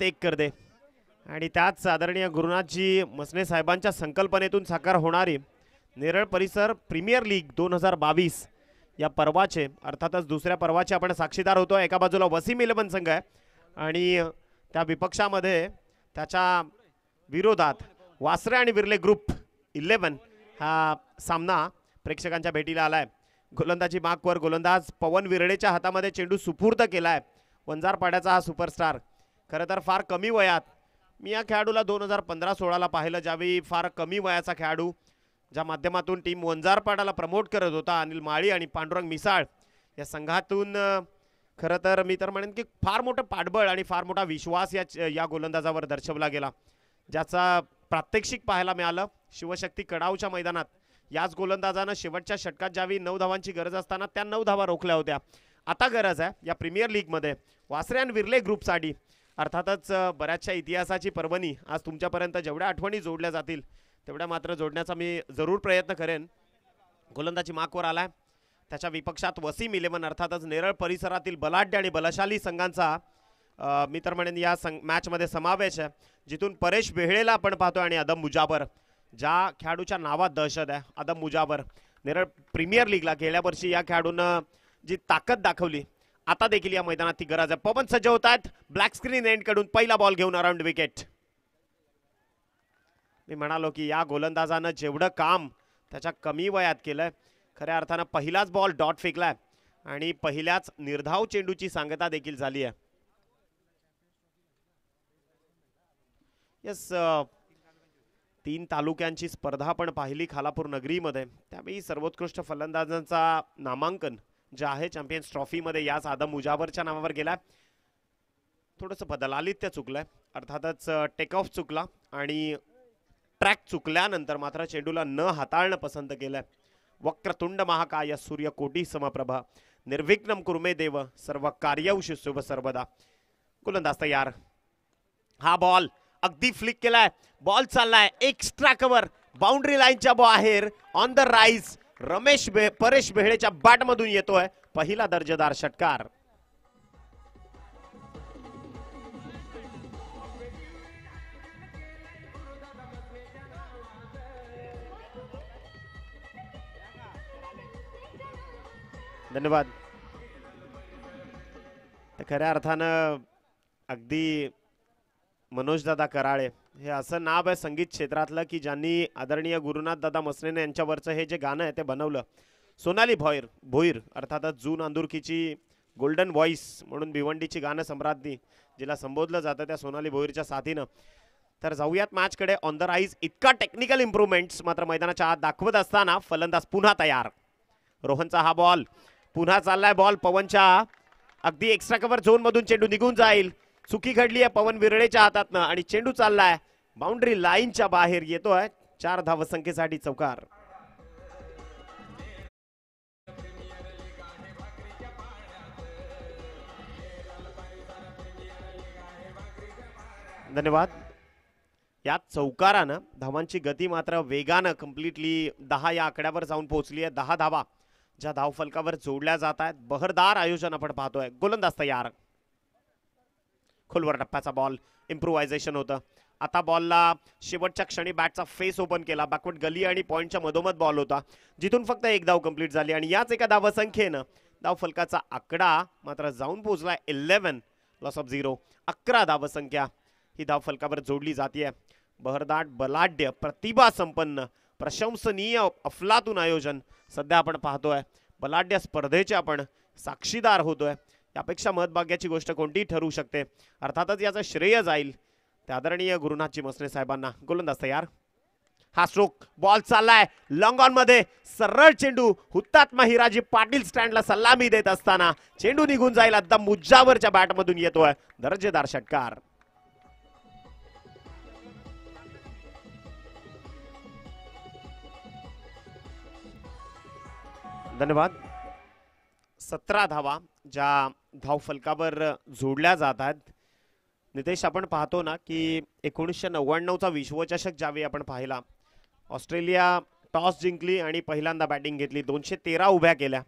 सात एक कर दे. आणि त्याच आदरणीय गुरुनाथजी मसने साहेबांच्या संकल्पनेतून साकार होणारी नेरळ परिसर प्रीमियर लीग दोन हजार बावीस या पर्वाचे अर्थातच दुसऱ्या पर्वाचे आपण साक्षीदार होतो. एका बाजूला वसीम इलेवन संघ आहे आणि त्या विपक्षामध्ये त्याच्या विरोधात वासरे आणि विरले ग्रुप इलेवन हा सामना प्रेक्षकांच्या भेटीला आला आहे गोलंदाजी मागवर गोलंदाज पवन विरडेच्या हातामध्ये चेंडू सुपूर्द आहे वंजारपाड्याचा हा सुपरस्टार खरं तर फार कमी वयात. मी या खेळाडूला दोन हजार पंधरा सोळाला पाहिलं ज्यावेळी फार कमी वयाचा खेळाडू ज्या माध्यमातून टीम वंजारपाडाला प्रमोट करत होता अनिल माळी आणि पांडुरंग मिसाळ. या संघातून खरं तर मी तर म्हणेन की फार मोठं पाठबळ आणि फार मोठा विश्वास या या गोलंदाजावर दर्शवला गेला. ज्याचा प्रात्यक्षिक पाहायला मिळालं शिवशक्ती कडावच्या मैदानात. याच गोलंदाजानं शेवटच्या षटकात ज्यावेळी नऊ धावांची गरज असताना त्या नऊ धावा रोखल्या होत्या. आता गरज आहे या प्रीमियर लीगमध्ये. वासरे आणि विरले ग्रुपसाठी. अर्थातच बऱ्याचशा इतिहासाची पर्वणी आज तुमच्यापर्यंत जेवढ्या आठवणी जोडल्या जातील तेवढ्या मात्र जोडण्याचा मी जरूर प्रयत्न करेन. गोलंदाजी माकवर आलाय. त्याच्या विपक्षात वसीम इलेव्हन अर्थातच नेरळ परिसरातील बलाढ्य आणि बलशाली संघांचा मी तर म्हणेन या संघ मॅचमध्ये समावेश आहे. जिथून परेश बेहळेला आपण पाहतो आणि अदम मुजाबर ज्या खेळाडूच्या नावात दहशत आहे अदम मुजाबर. नेरळ प्रीमियर लीगला गेल्या वर्षी या खेळाडूनं जी ताकद दाखवली आता देखील या मैदानात ती गरज आहे. पवन सज्ज होत आहेत. ब्लॅक स्क्रीन एंडकडून पहिला बॉल घेऊन अराउंड विकेट मी म्हणालो की या गोलंदाजानं जेवढं काम त्याच्या कमी वयात केलंय खऱ्या अर्थानं पहिलाच बॉल डॉट फेकलाय. आणि पहिल्याच निर्धाव चेंडूची सांगता देखील झाली आहे. यस तीन तालुक्यांची स्पर्धा आपण पाहिली खालापूर नगरीमध्ये. त्यावेळी सर्वोत्कृष्ट फलंदाजांचा नामांकन जे आहे चॅम्पियन्स ट्रॉफीमध्ये याच आदम मुजावरच्या नावावर गेला थोडंसं बदलालित्य चुकलंय. अर्थातच टेक ऑफ चुकला आणि ट्रॅक चुकल्यानंतर मात्र चेंडूला न हाताळणं पसंत केलंय. वक्रतुंड महाकाय सूर्यकोटी समप्रभा. निर्विघ्नम कुर्मे देव सर्व कार्यौषी शुभ सर्वदा. गोलंदाज तयार. हा बॉल अगदी फ्लिक केलाय. बॉल चाललाय. एक्स्ट्रा कव्हर बाउंड्री लाईनच्या बाहेर. ऑन द राईज रमेश बे परेश बेहळेच्या बॅटमधून येतोय पहिला दर्जेदार षटकार. धन्यवाद. खऱ्या अर्थानं अगदी मनोजदादा कराळे हे असं नाव आहे संगीत क्षेत्रातलं की ज्यांनी आदरणीय गुरुनाथ दादा मसनेने यांच्यावरचं हे जे गाणं आहे ते बनवलं. सोनाली भोईर भोईर अर्थातच जून अंदुरकीची गोल्डन व्हॉइस म्हणून भिवंडीची गाणं सम्राज्ञी जिला संबोधलं जातं त्या सोनाली भोईरच्या साथीनं. तर जाऊयात मॅचकडे ऑन द राईज इतका टेक्निकल इम्प्रूव्हमेंट्स मात्र मैदानाच्या आत दाखवत असताना फलंदाज पुन्हा तयार. रोहनचा हा बॉल पुन्हा चाललाय बॉल पवनच्या अगदी एक्स्ट्रा कव्हर झोन मधून चेंडू निघून जाईल. चुकी घडली आहे पवन विरळेच्या हातातनं आणि चेंडू चाललाय. बाउंड्री लाईनच्या बाहेर येतोय. चार धावसंख्येसाठी चौकार. धन्यवाद. या चौकारानं धावांची गती मात्र वेगानं कम्प्लिटली दहा या आकड्यावर जाऊन पोहोचली आहे दहा धावा ज्या धावफलकावर जोडल्या जात आहेत बहरदार आयोजन आपण पाहतोय. गोलंदाज तयार. खोलवर टप्प्याचा बॉल इम्प्रुव्हायझेशन होतं. आता बॉलला शेवटच्या क्षणी बॅटचा फेस ओपन केला. बॅकवर्ड गली आणि पॉईंटच्या मधोमध बॉल होता. जिथून फक्त एक धाव कंप्लीट झाली आणि याच एका धावसंख्येनं धाव फलकाचा आकडा मात्र जाऊन पोहोचला इलेव्हन लॉस ऑफ झिरो अकरा धावसंख्या ही धाव फलकावर जोडली जाते बहरदाट बलाढ्य प्रतिभा संपन्न प्रशंसनीय अफलातून आयोजन सध्या आपण पाहतोय. बलाढ्य स्पर्धेचे आपण साक्षीदार होतोय. यापेक्षा महत्भाग्याची गोष्ट कोणतीही ठरू शकते. अर्थातच याचं श्रेय जाईल. त्या आदरणीय गुरुनाथजी मसने साहेबांना. गोलंदाज तयार? हा स्ट्रोक बॉल चाललाय. लॉंग ऑनमध्ये सरळ चेंडू हुतात्मा हिराजी पाटील स्टँडला सलामी देत असताना चेंडू निघून जाईल. आता मुज्जावरच्या बॅटमधून येतोय. दर्जेदार षटकार. धन्यवाद. सतरा धावा ज्या धावफलकावर जोडल्या जात आहेत नितेश आपण पाहतो ना की एकोणीसशे नव्याण्णवचा विश्वचषक ज्यावेळी आपण पाहिला ऑस्ट्रेलिया टॉस जिंकली आणि पहिल्यांदा बॅटिंग घेतली दोनशे तेरा उभ्या केल्या.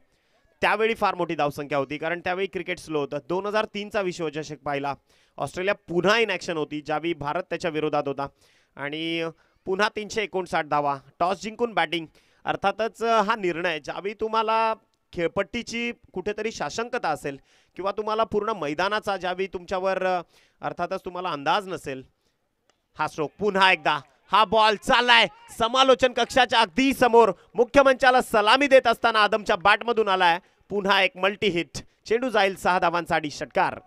त्यावेळी फार मोठी धावसंख्या होती कारण त्यावेळी क्रिकेट स्लो होतं. दोन हजार तीनचा विश्वचषक पाहिला. ऑस्ट्रेलिया पुन्हा इन ॲक्शन होती ज्यावेळी भारत त्याच्या विरोधात होता. आणि पुन्हा तीनशे एकोणसाठ धावा टॉस जिंकून बॅटिंग अर्थातच हा निर्णय ज्यावेळी तुम्हाला खेळपट्टीची कुठेतरी शाशंकता असेल किंवा तुम्हाला पूर्ण मैदानाचा ज्यावेळी तुमच्यावर अर्थातच तुम्हाला अंदाज नसेल हा स्ट्रोक पुन्हा एकदा हा बॉल चाललाय. समालोचन कक्षाच्या अगदी समोर मुख्यमंत्र्याला सलामी देत असताना आदमच्या बॅटमधून आलाय. पुन्हा एक मल्टी हिट चेंडू जाईल सहा धावांसाठी षटकार.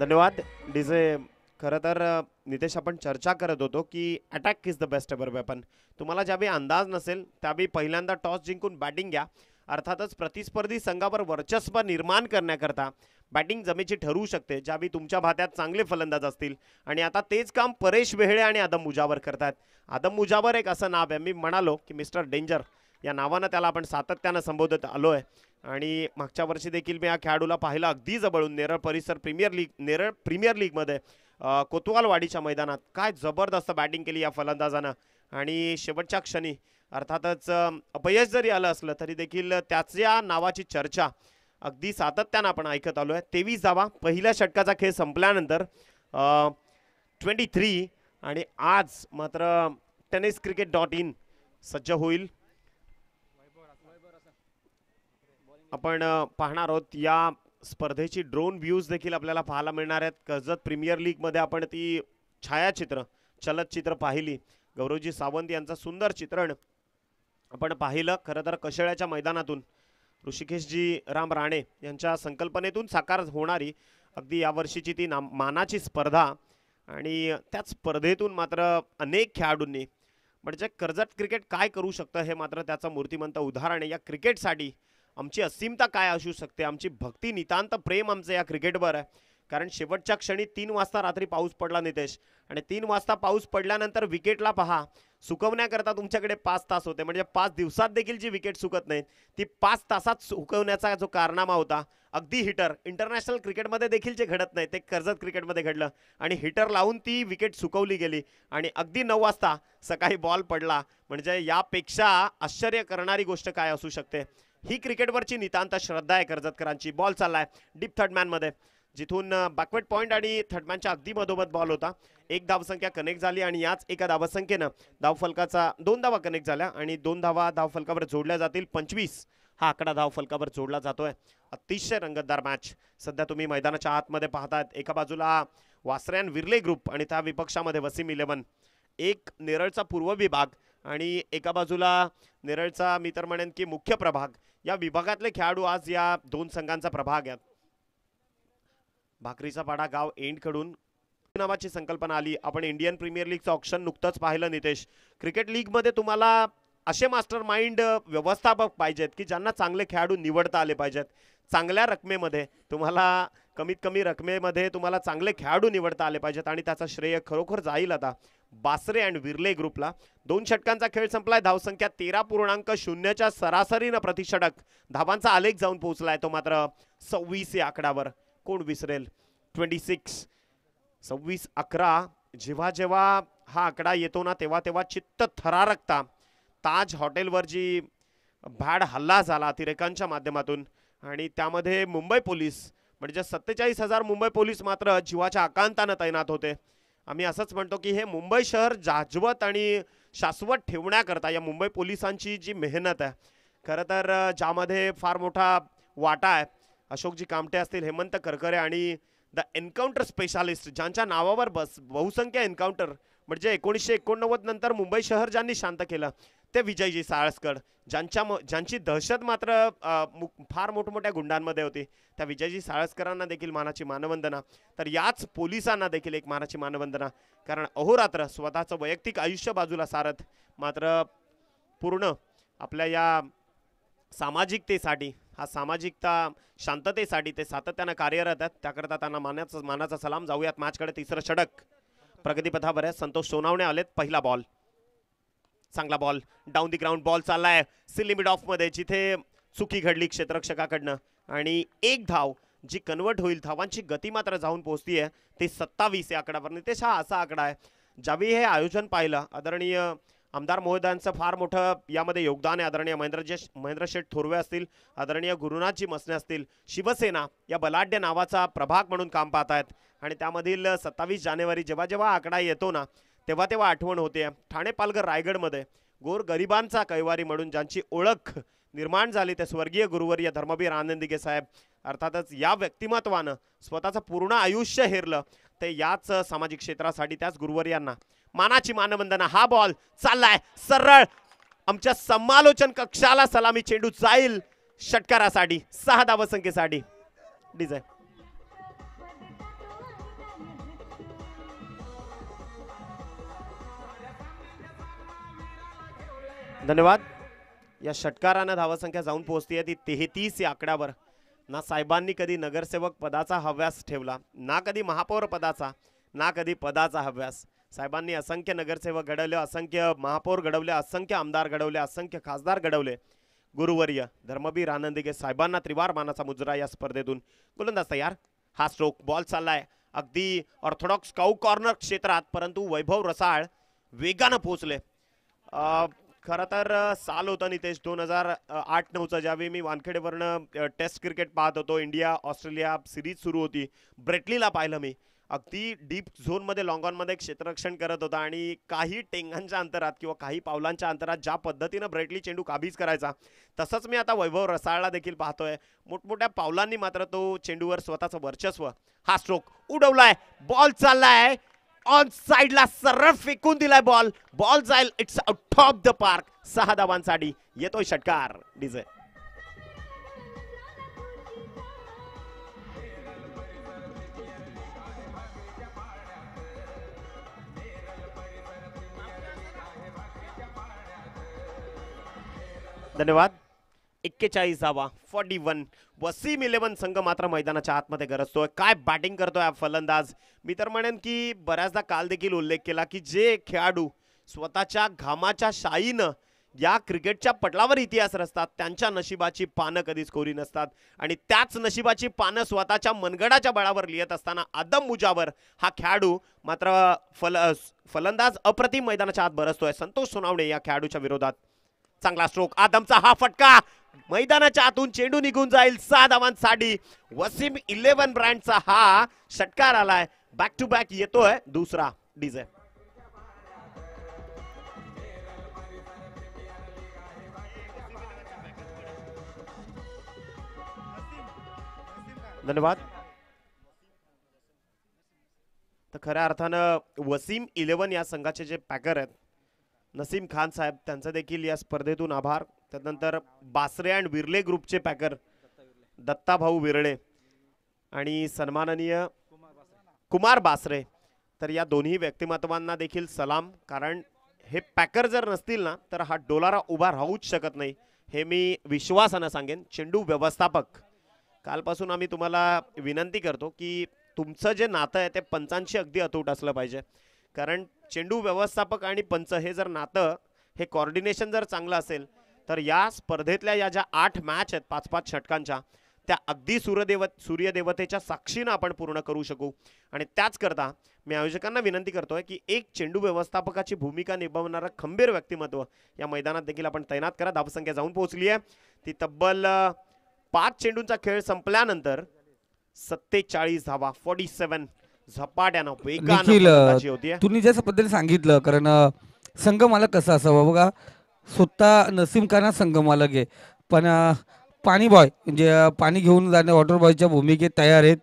धन्यवाद. डीजे खरं तर नितेश आपण चर्चा करत होतो की attack is the best ever weapon तुम्हाला ज्यावेळी अंदाज नसेल त्यावेळी पहिल्यांदा टॉस जिंकून बॅटिंग घ्या. अर्थातच प्रतिस्पर्धी संघावर वर्चस्व निर्माण करण्याकरता बॅटिंग जमेची ठरवू शकते ज्यावेळी तुमच्या भात्यात चांगले फलंदाज असतील. आणि आता तेच काम परेश वेहळे आणि आदम मुजावर करतात आदम मुजावर एक असं नाव आहे. मी म्हणालो की मिस्टर डेंजर या नावानं त्याला आपण सातत्यानं संबोधत आलो आहे आणि मागच्या वर्षी देखील मी या खेळाडूला पाहिलं अगदी जवळून नेरळ परिसर प्रीमियर लीग नेरळ प्रीमियर लीगमध्ये. कोतवालवाडीच्या मैदानात काय जबरदस्त बॅटिंग केली या फलंदाजानं. आणि शेवटच्या क्षणी अर्थातच अपयश जरी आलं असलं तरी देखील त्याच्या नावाची चर्चा अगदी सातत्यानं आपण ऐकत आलो आहे तेवीस धावा पहिल्या षटकाचा खेळ संपल्यानंतर ट्वेंटी थ्री आणि आज मात्र टेनिस क्रिकेट डॉट इन सज्ज होईल. आपण पाहणार आहोत या स्पर्धेची ड्रोन व्ह्यूज देखील आपल्याला पाहायला मिळणार आहेत. कर्जत प्रीमियर लीगमध्ये आपण ती छायाचित्र चलचित्र पाहिली. गौरवजी सावंत यांचं सुंदर चित्रण आपण पाहिलं. खरं तर कशेळ्याच्या मैदानातून ऋषिकेशजी राम राणे यांच्या संकल्पनेतून साकार होणारी अगदी यावर्षीची ती नाम मानाची स्पर्धा. आणि त्याच स्पर्धेतून मात्र अनेक खेळाडूंनी म्हणजे कर्जत क्रिकेट काय करू शकतं हे मात्र त्याचं मूर्तिमंत उदाहरण आहे. या क्रिकेटसाठी आमची असीमता काय असू शकते? आमची भक्ती नितांत प्रेम आमचं या क्रिकेटवर आहे. कारण शेवटच्या क्षणी तीन वाजता रात्री पाऊस पडला नितेश. आणि तीन वाजता पाऊस पडल्यानंतर विकेटला पहा. सुकवण्याकरता तुमच्याकडे पाच तास होते. म्हणजे पाच दिवसात देखील जी विकेट सुकत नाही ती पाच तासात सुकवण्याचा जो कारनामा होता अगदी हिटर. इंटरनॅशनल क्रिकेटमध्ये देखील जे घडत नाही ते कर्जत क्रिकेटमध्ये घडलं. आणि हिटर लावून ती विकेट सुकवली गेली. आणि अगदी नऊ वाजता सकाळी बॉल पडला. म्हणजे यापेक्षा आश्चर्य करणारी गोष्ट काय असू शकते? ही क्रिकेटवरची नितांत श्रद्धा आहे कर्जतकरांची. बॉल चाललाय. डीप थर्ड मॅनमध्ये जिथून बॅकवर्ड पॉईंट आणि थर्डमॅनच्या अगदी मधोमध बॉल होता. एक धावसंख्या कनेक्ट झाली आणि याच एका धावसंख्येनं धावफलकाचा दोन धावा कनेक्ट झाल्या आणि दोन धावा धावफलकावर जोडल्या जातील. पंचवीस हा आकडा धावफलकावर जोडला जातोय. अतिशय रंगतदार मॅच सध्या तुम्ही मैदानाच्या आतमध्ये पाहतायत. एका बाजूला वासऱ्यान विरले ग्रुप आणि त्या विपक्षामध्ये वसीम इलेव्हन एक नेरळचा पूर्व विभाग आणि एका बाजूला नेरळचा मी तर म्हणेन की मुख्य प्रभाग. या विभागातले खेळाडू आज या दोन संघांचा प्रभाग आहेत. भाकरीचा पाडा गाव एंडकडून. नावाची संकल्पना आली. आपण इंडियन प्रीमियर लीगचं ऑप्शन नुकतंच पाहिलं नितेश. क्रिकेट लीगमध्ये तुम्हाला असे मास्टर माइंड व्यवस्थापक पाहिजेत की ज्यांना चांगले खेळाडू निवडता आले पाहिजेत. चांगल्या रकमेमध्ये तुम्हाला कमीत कमी रकमेमध्ये तुम्हाला चांगले खेळाडू निवडता आले पाहिजेत आणि त्याचा श्रेय खरोखर जाईल आता. बासरे अँड विर्ले ग्रुपला दोन षटकांचा खेळ संपलाय. धावसंख्या तेरा पूर्णांक शून्यच्या सरासरीनं प्रतिषटक. धावांचा आलेख जाऊन पोहोचलाय तो मात्र सव्वीस या आकड्यावर कोण विसरेल? ट्वेंटी सिक्स सव्वीस अकरा. जेव्हा जेव्हा हा आकडा येतो ना तेव्हा तेव्हा चित्त थरारकता. ताज हॉटेलवर जी भॅड हल्ला झाला अतिरेकांच्या माध्यमातून आणि त्यामध्ये मुंबई पोलीस म्हणजे सत्तेचाळीस हजार मुंबई पोलीस मात्र जीवाच्या आकांतानं तैनात होते. आम्ही असंच म्हणतो की हे मुंबई शहर जाजवत आणि शाश्वत ठेवण्याकरता या मुंबई पोलिसांची जी मेहनत आहे खरं तर ज्यामध्ये फार मोठा वाटा आहे. अशोकजी कामटे असतील हेमंत करकरे आणि द एन्काउंटर स्पेशालिस्ट ज्यांच्या नावावर बस बहुसंख्य एन्काउंटर म्हणजे एकोणीसशे एकोणनव्वद नंतर मुंबई शहर ज्यांनी शांत केलं ते विजयजी साळसकर ज्यांच्या म- ज्यांची दहशत मात्र मु- फार मोठमोठ्या गुंडांमध्ये होती त्या विजयजी साळसकरांना देखील मानाची मानवंदना. तर याच पोलिसांना देखील एक मानाची मानवंदना. कारण अहोरात्र स्वतःचं वैयक्तिक आयुष्य बाजूला सारत मात्र पूर्ण आपल्या या सामाजिकतेसाठी हा सामाजिकता शांततेसाठी ते सातत्यानं कार्यरत आहेत. त्याकरता त्यांना मानाचा मानाचा सलाम जाऊयात. मॅचकडे तिसरं षडक. प्रगतीपथावर आहे संतोष सोनावणे आलेत. पहिला बॉल चांगला ball down the ground ball चालला आहे सी लिमिट ऑफमध्ये जिथे चुकी घडली क्षेत्ररक्षकाकडनं. आणि एक धाव जी कन्वर्ट होईल धावांची गती मात्र जाऊन पोहोचतीये ते सत्तावीस या आकड्यावर नितेश हा असा आकडा आहे. ज्यावेळी हे आयोजन पाहिलं आदरणीय आमदार महोदयांचं फार मोठं यामध्ये योगदान आहे. आदरणीय महेंद्रजे महेंद्र शेठ थोरवे असतील आदरणीय गुरुनाथजी मसने असतील शिवसेना या बलाढ्य नावाचा प्रभाग म्हणून काम पाहत आहेत. आणि त्यामधील सत्तावीस जानेवारी जेव्हा जेव्हा आकडा येतो ना तेव्हा तेव्हा आठवण होते. ठाणे पालघर रायगडमध्ये गोर गरिबांचा कैवारी म्हणून ज्यांची ओळख निर्माण झाली ते स्वर्गीय गुरुवर्य धर्मवीर आनंदिगे साहेब. अर्थातच या व्यक्तिमत्वानं स्वतःचं पूर्ण आयुष्य हेरलं ते याच सामाजिक क्षेत्रासाठी त्याच गुरुवर्यांना. मानाची मानवंदना हा बॉल चाललाय. सरळ आमच्या समालोचन कक्षाला सलामी चेंडू जाईल. षटकारासाठी सहा धावसंख्येसाठी. डिझाय धन्यवाद. या षटकारानं धावसंख्या जाऊन पोहोचते ती तेहतीस या आकड्यावर. ना साहेबांनी कधी नगरसेवक पदाचा हव्यास ठेवला ना कधी महापौर पदाचा ना कधी पदाचा हव्यास. साहेबांनी असंख्य नगरसेवक घडवले असंख्य महापौर घडवले असंख्य आमदार घडवले असंख्य खासदार घडवले. गुरुवर्य धर्मवीर आनंदिगे साहेबांना त्रिवार मानाचा मुजरा या स्पर्धेतून. गोलंदाज तयार. हा स्ट्रोक बॉल चाललाय. अगदी ऑर्थोडॉक्स काऊ कॉर्नर क्षेत्रात परंतु वैभव रसाळ वेगानं पोहोचले. खरं तर साल होतं नितेश दोन हजार आठ नऊचं ज्यावेळी मी वानखेडेवरनं टेस्ट क्रिकेट पाहत होतो इंडिया ऑस्ट्रेलिया सिरीज सुरू होती ब्रेटलीला पाहिलं मी. अगदी डीप झोनमध्ये लॉंगॉनमध्ये क्षेत्ररक्षण करत होता आणि काही टेंगांच्या अंतरात किंवा काही पावलांच्या अंतरात ज्या पद्धतीनं ब्रेटली चेंडू काबीज करायचा तसंच मी आता वैभव रसाळला देखील पाहतोय. मोठमोठ्या पावलांनी मात्र तो चेंडूवर स्वतःचं वर्चस्व हा स्ट्रोक उडवलाय बॉल चाललाय. ऑन साइडला सरळ फेकून दिलाय बॉल बॉल जाईल it's out of the park सहा धावांसाठी येतोय षटकार डिझे धन्यवाद. एक्केचाळीस धावा फॉर्टी वन वसीम इलेव्हन संघ मात्र मैदानाच्या आतमध्ये गरजतोय. काय बॅटिंग करतोय हा फलंदाज? मी तर म्हणेन की बऱ्याचदा काल देखील उल्लेख केला की जे खेळाडू स्वतःच्या घामाच्या शाईनं या क्रिकेटच्या पटलावर इतिहास रचतात त्यांच्या नशिबाची पानं कधीच कोरी नसतात. आणि त्याच नशिबाची पानं स्वतःच्या मनगडाच्या बळावर लिहित असताना आदम मुजावर हा खेळाडू मात्र फल फलंदाज अप्रतिम मैदानाच्या आत बरसतोय. संतोष सोनावणे या खेळाडूच्या विरोधात. चांगला स्ट्रोक आदमचा हा फटका. मैदानाच्या आतून चेंडू निघून जाईल सहा धावांसाठी वसीम इलेव्हन ब्रँडचा हा षटकार आलाय. बॅक टू बॅक येतोय दुसरा डीजे. धन्यवाद. तर खऱ्या अर्थानं वसीम इलेव्हन या संघाचे जे पॅकर आहेत नसीम खान साहेब त्यांचं देखील या स्पर्धेतून आभार. त्यानंतर बासरे अँड विरले ग्रुपचे पॅकर दत्ता भाऊ विरळे आणि सन्माननीय कुमार बासरे. तर या दोन्ही व्यक्तिमत्वांना देखील सलाम कारण हे पॅकर जर नसतील ना तर हा डोलारा उभा राहूच शकत नाही. हे मी विश्वासानं सांगेन. चेंडू व्यवस्थापक कालपासून आम्ही तुम्हाला विनंती करतो की तुमचं जे नातं आहे ते पंचांशी अगदी अतूट असलं पाहिजे. कारण चेंडू व्यवस्थापक आणि पंच हे जर नातं हे कॉर्डिनेशन जर चांगलं असेल तर या स्पर्धेतल्या या ज्या आठ मॅच आहेत पाच पाच षटकांच्या त्या अगदी सूर्यदेव सूर्यदेवतेच्या साक्षीनं आपण पूर्ण करू शकू. आणि त्याचकरता मी आयोजकांना विनंती करतोय की एक चेंडू व्यवस्थापकाची भूमिका निभावणारं खंबीर व्यक्तिमत्व या मैदानात देखील आपण तैनात करा. धावसंख्या जाऊन पोहोचली आहे. ती तब्बल पाच चेंडूंचा खेळ संपल्यानंतर सत्तेचाळीस धावा फॉर्टी सेवन झपाट्यानं निखिल, तुम्ही ज्या पद्धतीने सांगितलं कारण संघ मालक कसा असावा? बघा स्वतः नसीम खान संघ मालक आहे पण पाणी बॉय म्हणजे पाणी घेऊन जाणे वॉटर बॉयच्या भूमिकेत तयार आहेत.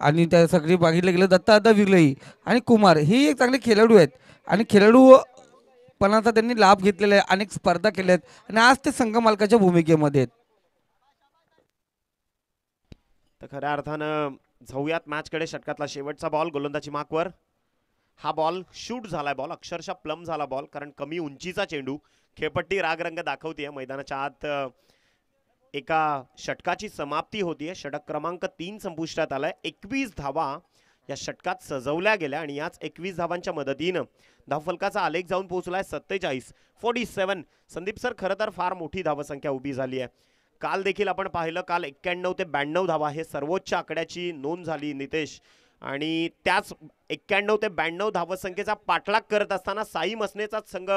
आणि त्या सगळी बघितलं गेलं दत्ता दादा विरलई आणि कुमार हे एक चांगले खेळाडू आहेत. आणि खेळाडू पणाचा त्यांनी लाभ घेतलेला आहे अनेक स्पर्धा केल्या आहेत. आणि आज ते संघ मालकाच्या भूमिकेमध्ये आहेत. खऱ्या अर्थानं जाऊयात मॅचकडे. षटकातला शेवटचा बॉल गोलंदाजी माकवर हा बॉल शूट झालाय बॉल अक्षरशः प्लम झाला बॉल कारण कमी उंचीचा चेंडू खेळपट्टी रागरंग दाखवते मैदानाच्या आत एका षटकाची समाप्ती होतीये. षटक क्रमांक तीन संपुष्टात आलाय. एकवीस धावा या षटकात सजवल्या गेल्या आणि याच एकवीस धावांच्या मदतीनं धावफलकाचा आलेख जाऊन पोहोचलाय सत्तेचाळीस फोर्टी सेवन संदीप सर खरं तर फार मोठी धावसंख्या उभी झाली आहे काल देखील आपण पाहिलं काल एक्क्याण्णव ते ब्याण्णव धावा हे सर्वोच्च आकड्याची नोंद झाली नितेश. आणि त्याच एक्क्याण्णव ते ब्याण्णव धावसंख्येचा पाठलाग करत असताना साई मसनेचाच संघ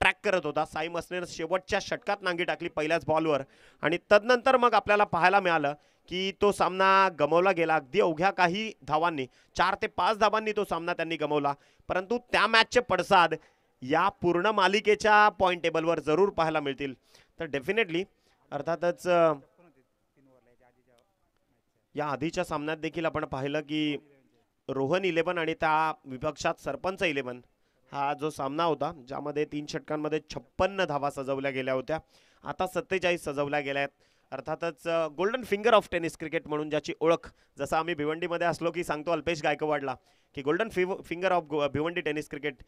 ट्रॅक करत होता. साई मसनेनं शेवटच्या षटकात नांगी टाकली पहिल्याच बॉलवर आणि तदनंतर मग आपल्याला पाहायला मिळालं की तो सामना गमवला गेला. अगदी अवघ्या काही धावांनी चार ते पाच धावांनी तो सामना त्यांनी गमवला. परंतु त्या मॅचचे पडसाद या पूर्ण मालिकेच्या पॉईंट टेबलवर जरूर पाहायला मिळतील. तर डेफिनेटली अर्थातच या आधीच्या सामन्यात देखील आपण पाहिलं की रोहन इलेवन आणि त्या विपक्षात सरपंच इलेवन हा जो सामना होता ज्यामध्ये तीन षटकांमध्ये छप्पन्न धावा सजवल्या गेल्या होत्या आता सत्तेचाळीस सजवल्या गेल्या आहेत. अर्थातच golden finger of tennis cricket म्हणून ज्याची ओळख जसं आम्ही भिवंडीमध्ये असलो की सांगतो अल्पेश गायकवाडला की golden five finger of Bhiwandi tennis cricket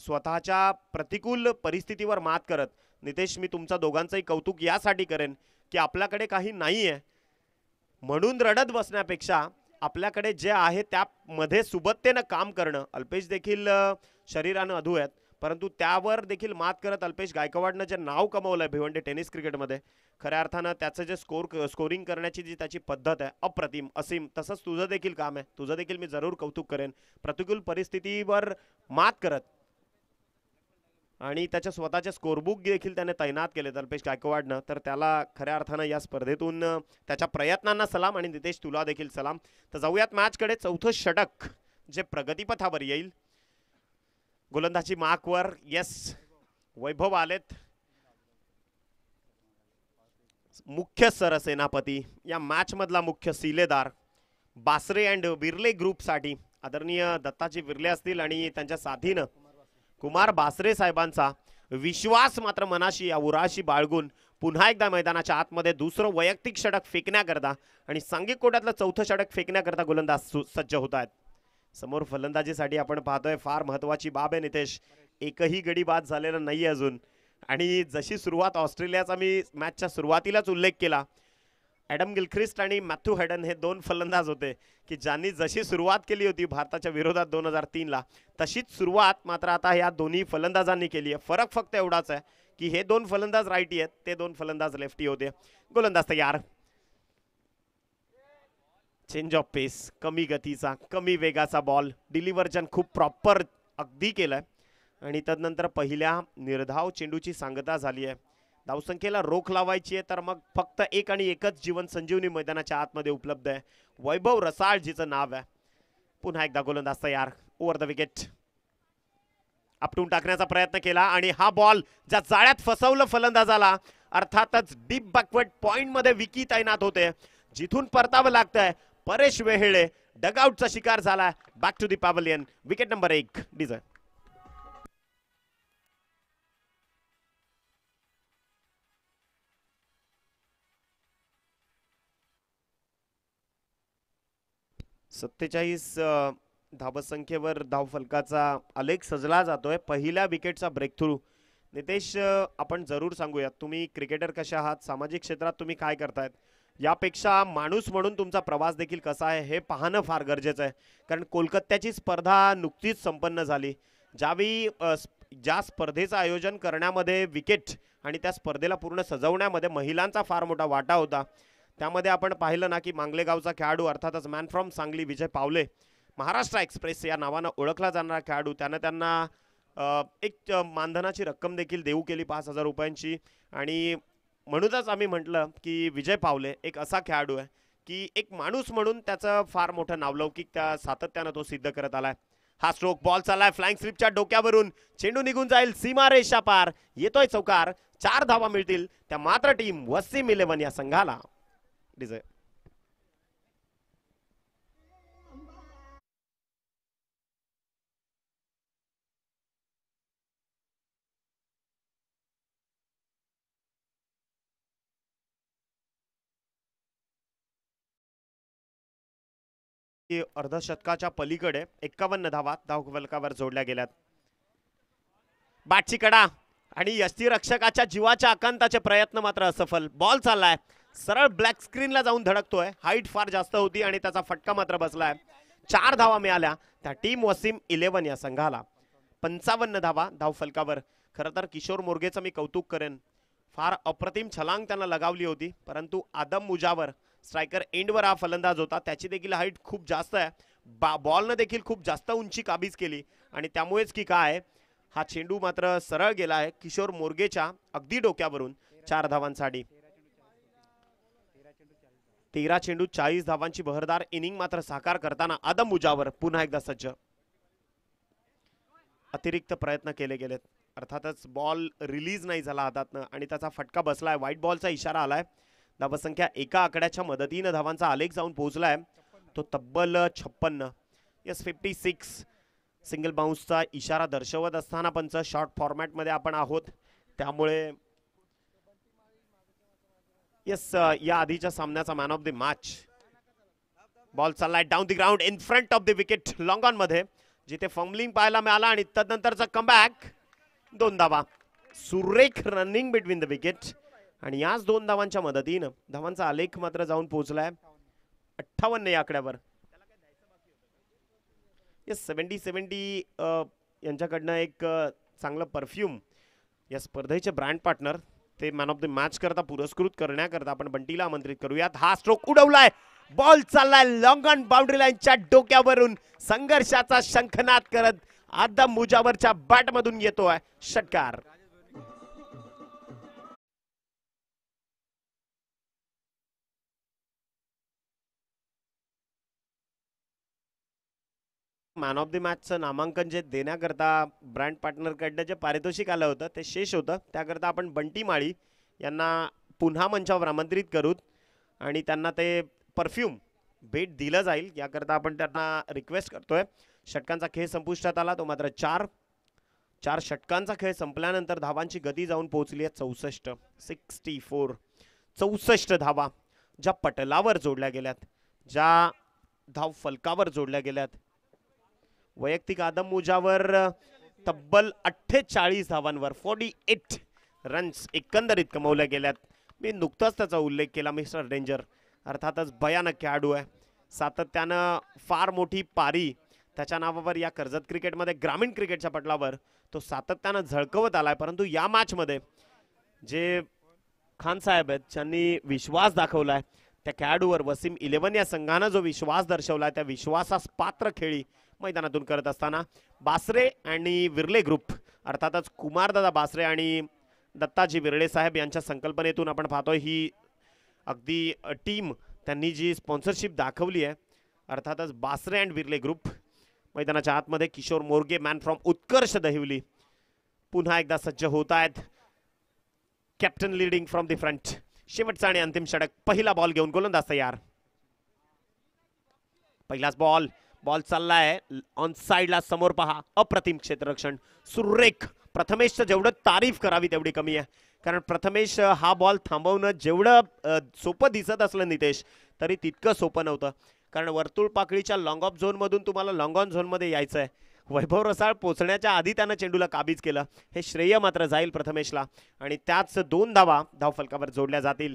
स्वतःच्या प्रतिकूल परिस्थितीवर मात करत नितेश मी तुमचा दोघांचंही कौतुक यासाठी करेन की आपल्याकडे काही नाही आहे म्हणून रडत बसण्यापेक्षा आपल्याकडे जे आहे त्यामध्ये सुबत्तेनं काम करणं. अल्पेश देखील शरीरानं अधू आहेत परंतु त्यावर देखील मात करत अल्पेश गायकवाडनं जे नाव कमवलंय भिवंडी टेनिस क्रिकेटमध्ये खऱ्या अर्थानं त्याचं जे स्कोर स्कोरिंग करण्याची जी त्याची पद्धत आहे अप्रतिम असीम तसंच तुझं देखील काम आहे. तुझं देखील मी जरूर कौतुक करेन. प्रतिकूल परिस्थितीवर मात करत आणि त्याच्या स्वतःचे स्कोरबुक देखील त्याने तैनात केले अल्पेश गायकवाडनं. तर त्याला खऱ्या अर्थानं या स्पर्धेतून त्याच्या प्रयत्नांना सलाम आणि नितेश तुला देखील सलाम. तर जाऊयात मॅचकडे. चौथं षटक जे प्रगतीपथावर येईल. गोलंदाजी माकवर येस वैभव आलेत. मुख्य सरसेनापती या मॅचमधला मुख्य सिलेदार बासरे अँड विर्ले ग्रुपसाठी आदरणीय दत्ताजी विर्ले असतील आणि त्यांच्या साथीनं कुमार बासरे साहेबांचा विश्वास मात्र मनाशी या उराशी बाळगून पुन्हा एकदा मैदानाच्या आतमध्ये दुसरं वैयक्तिक षटक फेकण्याकरता आणि सांघिक कोट्यातलं चौथं षटक फेकण्याकरता गोलंदाज सज्ज होत आहेत समोर फलंदाजीसाठी आपण पाहतोय फार महत्वाची बाब आहे नितेश. एकही गडी बाद झालेला नाही अजून. आणि जशी सुरुवात ऑस्ट्रेलियाचा मी मॅचच्या सुरुवातीलाच उल्लेख केला ॲडम गिलख्रिस्ट आणि मॅथ्यू हेडन हे दोन फलंदाज होते की ज्यांनी जशी सुरुवात केली होती भारताच्या विरोधात दोन हजार तीनला तशीच सुरुवात मात्र आता या दोन्ही फलंदाजांनी केली आहे. फरक फक्त एवढाच आहे की हे दोन फलंदाज राईटी आहेत ते दोन फलंदाज लेफ्टी होते. गोलंदाज तयार चेंज ऑफ पेस कमी गतीचा कमी वेगाचा बॉल डिलिव्हर्जन खूप प्रॉपर अगदी केलंय. आणि तदनंतर पहिल्या निर्धाव चेंडूची सांगता झाली आहे. धावसंख्येला रोख लावायची आहे तर मग फक्त एक आणि एकच जीवन संजीवनी मैदानाच्या आतमध्ये उपलब्ध आहे. वैभव रसाळ जिचं नाव आहे. पुन्हा एकदा गोलंदाज तयार. ओव्हर द विकेट आपटून टाकण्याचा प्रयत्न केला आणि हा बॉल ज्या जाळ्यात फसवलं फलंदाजाला अर्थातच डीप बॅकवर्ड पॉइंटमध्ये विकी तैनात होते. जिथून परतावं लागतंय परेश वेहेळे डगआउटचा शिकार झाला back to the pavilion wicket number एक डिझाईन सत्तेचाळीस धावसंख्येवर धावफलकाचा आलेख सजला जातोय. पहिल्या विकेटचा ब्रेक थ्रू नितेश आपण जरूर सांगूयात तुम्ही क्रिकेटर कसे आहात? सामाजिक क्षेत्रात तुम्ही काय करतायत? यापेक्षा माणूस म्हणून तुमचा प्रवास देखील कसा आहे हे पाहणं फार गरजेचं आहे. कारण कोलकात्याची स्पर्धा नुकतीच संपन्न झाली. ज्यावेळी स्प- ज्या स्पर्धेचं आयोजन करण्यामध्ये विकेट आणि त्या स्पर्धेला पूर्ण सजवण्यामध्ये महिलांचा फार मोठा वाटा होता. त्यामध्ये आपण पाहिलं ना की मांगलेगावचा खेळाडू अर्थातच मॅन फ्रॉम सांगली विजय पावले. महाराष्ट्र एक्सप्रेस या नावानं ओळखला जाणारा खेळाडू. त्यानं त्यांना एक मानधनाची रक्कम देखील देऊ केली पाच हजार रुपयांची. आणि म्हणूनच आम्ही म्हटलं की विजय पावले एक असा खेळाडू आहे की एक माणूस म्हणून त्याचं फार मोठं नावलौकिक त्या सातत्यानं तो सिद्ध करत आलाय. हा स्ट्रोक बॉल चाललाय फ्लाइंग स्लिपच्या डोक्यावरून. चेंडू निघून जाईल सीमा रेषा पार. येतोय चौकार. चार धावा मिळतील. त्या मात्र टीम वसीम इलेव्हन या संघाला. डिझाय अर्धशतकाच्या पलीकडे एक्कावन्न धावा धावफलकावर जोडल्या गेल्यात. बॅटची कडा आणि यष्टीरक्षकाच्या जीवाच्या आकांताचे प्रयत्न मात्र असफल. बॉल चाललाय. सरळ ब्लॅक स्क्रीनला जाऊन धडकतोय. हाईट फार जास्त होती आणि त्याचा फटका मात्र बसलाय. चार धावा मिळाल्या. त्या टीम वसीम इलेव्हन या संघाला. पंचावन्न धावा धावफलकावर खरं तर किशोर मोर्गेचं मी कौतुक करेन. फार अप्रतिम छलांग त्यांना लगावली होती. परंतु आदम मुजावर स्ट्रायकर एंडवर हा फलंदाज होता. त्याची देखील हाईट खूप जास्त आहे. बा बॉलनं देखील खूप जास्त उंची काबीज केली. आणि त्यामुळेच की काय हा चेंडू मात्र सरळ गेला आहे किशोर मोरगेच्या अगदी डोक्यावरून. चार धावांसाठी. तेरा चेंडू चाळीस धावांची बहरदार इनिंग मात्र साकार करताना आदम मुजावर पुन्हा एकदा सज्ज. अतिरिक्त प्रयत्न केले गेलेत. अर्थातच बॉल रिलीज नाही झाला हातातनं आणि त्याचा फटका बसलाय. व्हाईट बॉलचा इशारा आलाय. धावसंख्या एका आकड्याच्या मदतीनं धावांचा आलेख जाऊन पोहोचलाय. तो तब्बल छप्पन्न. यस फिफ्टी सिक्स सिंगल बाउन्सचा इशारा दर्शवत असताना पंच शॉर्ट फॉर्मॅटमध्ये आपण आहोत. त्यामुळे येस या आधीच्या सामन्याचा man of the match ball चाललाय down the ground in front of the wicket long ऑनमध्ये. जिथे फंबलिंग पाहायला मिळाला आणि तदनंतरचा कमबॅक दोन धावा. सुरेख रनिंग बिटवीन द विकेट आणि याच दोन धावांच्या मदतीनं धावांचा आलेख मात्र जाऊन पोहोचलाय अठ्ठावन्न या आकड्यावर. येस सेवन्टी सेवन्टी यांच्याकडनं एक चांगलं परफ्यूम या स्पर्धेचे ब्रँड पार्टनर ते मॅन ऑफ द मॅच करता पुरस्कृत करण्याकरता आपण बंटीला आमंत्रित करूयात. हा स्ट्रोक उडवलाय. बॉल चाललाय लॉंग ऑन बाउंड्री लाईनच्या डोक्यावरून. संघर्षाचा शंखनाद करत आदम मुजावरच्या बॅटमधून येतोय. षटकार. मॅन ऑफ द मॅचचं नामांकन जे देण्याकरता ब्रँड पार्टनरकडनं जे पारितोषिक आलं होतं ते शेष होतं. त्याकरता आपण बंटी माळी यांना पुन्हा मंचावर आमंत्रित करूत आणि त्यांना ते परफ्यूम भेट दिलं जाईल याकरता आपण त्यांना रिक्वेस्ट करतोय. षटकांचा खेळ संपुष्टात आला तो मात्र चार चार षटकांचा खेळ संपल्यानंतर धावांची गती जाऊन पोहोचली आहे चौसष्ट सिक्स्टी फोर चौसष्ट धावा ज्या पटलावर जोडल्या गेल्यात ज्या धाव फलकावर जोडल्या गेल्यात. वैयक्तिक आदम मुजावर तब्बल अठ्ठेचाळीस धावांवर फोर्टी एट रन्स एकंदरीत कमवल्या गेल्यात. मी नुकताच त्याचा उल्लेख केला मिस्टर डेंजर. अर्थातच भयानक खेळाडू आहे. सातत्यानं फार मोठी पारी त्याच्या नावावर या कर्जत क्रिकेटमध्ये ग्रामीण क्रिकेटच्या पटलावर तो सातत्यानं झळकवत आलाय. परंतु या मॅचमध्ये जे खान साहेब आहेत ज्यांनी विश्वास दाखवलाय त्या खेळाडूवर वसीम इलेव्हन या संघानं जो विश्वास दर्शवलाय त्या विश्वासास पात्र खेळी मैदानातून करत असताना बासरे आणि विरले ग्रुप अर्थातच कुमारदादा बासरे आणि दत्ताजी विरले साहेब यांच्या संकल्पनेतून आपण पाहतोय ही अगदी टीम त्यांनी जी स्पॉन्सरशिप दाखवली आहे अर्थातच बासरे अँड विरले ग्रुप मैदानाच्या आतमध्ये किशोर मोरगे मॅन फ्रॉम उत्कर्ष दहिवली पुन्हा एकदा सज्ज होत आहेत. Captain leading from the front शेवटचा आणि अंतिम षटक पहिला बॉल घेऊन गोलंदाज तयार. पहिलाच बॉल बॉल चाललाय. ऑन साईडला समोर पहा. अप्रतिम क्षेत्ररक्षण. सुरेख. प्रथमेशचं जेवढं तारीफ करावी तेवढी कमी आहे. कारण प्रथमेश हा बॉल थांबवणं जेवढं सोपं दिसत असलं नितेश तरी तितकं सोपं नव्हतं. कारण वर्तुळ पाकळीच्या लॉंग ऑफ झोनमधून तुम्हाला लॉंग ऑन झोनमध्ये यायचं आहे वैभव रसाळ पोचण्याच्या आधी त्यानं चेंडूला काबीज केलं. हे श्रेय मात्र जाईल प्रथमेशला. आणि त्याच दोन धावा धावफलकावर जोडल्या जातील.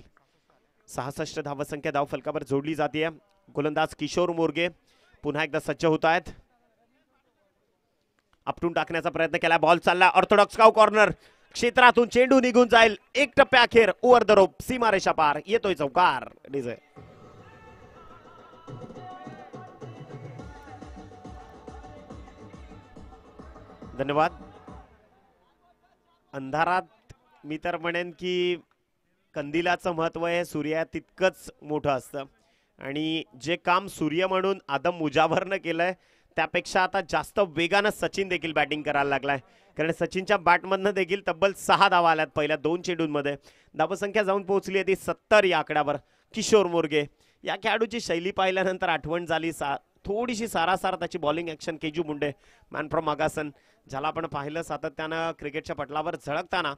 सहासष्ट धावसंख्या धावफलकावर जोडली जाते गोलंदाज किशोर मोरगे. पुन्हा एकदा सज्ज होत आहेत. आपटून टाकण्याचा प्रयत्न केला. बॉल चालला. ऑर्थोडॉक्स काव कॉर्नर क्षेत्रातून चेंडू निघून जाईल. एक टप्प्या अखेर ओव्हर द रोप. सीमारेषा पार. येतोय चौकार. डिझे धन्यवाद. अंधारात मी तर म्हणेन की कंदिलाचं महत्त्व हे सूर्या तितकंच मोठं असतं. आणि जे काम सूर्य म्हणून आदम मुजावरनं केलंय त्यापेक्षा आता जास्त वेगानं सचिन देखील बॅटिंग करायला लागलाय. कारण सचिनच्या बॅटमधनं देखील तब्बल सहा धावा आल्यात पहिल्या दोन चेंडूंमध्ये धावसंख्या जाऊन पोहोचली आहे ती सत्तर या आकड्यावर. किशोर मोरगे या खेळाडूची शैली पाहिल्यानंतर आठवण झाली. सा थोडीशी सारासार त्याची bowling action Keju Munde man from मागासन ज्याला आपण पाहिलं सातत्यानं क्रिकेटच्या पटलावर झळकताना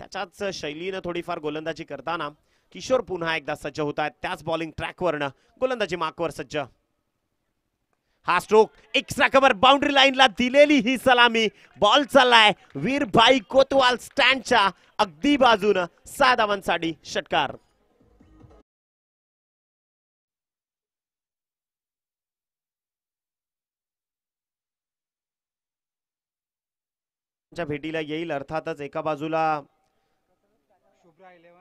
त्याच्याच शैलीनं थोडीफार गोलंदाजी करताना किशोर पुन्हा एकदा सज्ज होत आहेत. त्याच बॉलिंग ट्रॅकवरनं गोलंदाजी माकवर सज्ज. हा स्ट्रोक एक्स्ट्रा कव्हर बाउंड्री लाईनला दिलेली ही सलामी. बॉल चाललाय वीरभाई कोतवाल स्टँडच्या अगदी बाजूनं सहा धावांसाठी षटकार. भेटीला येईल अर्थातच एका बाजूला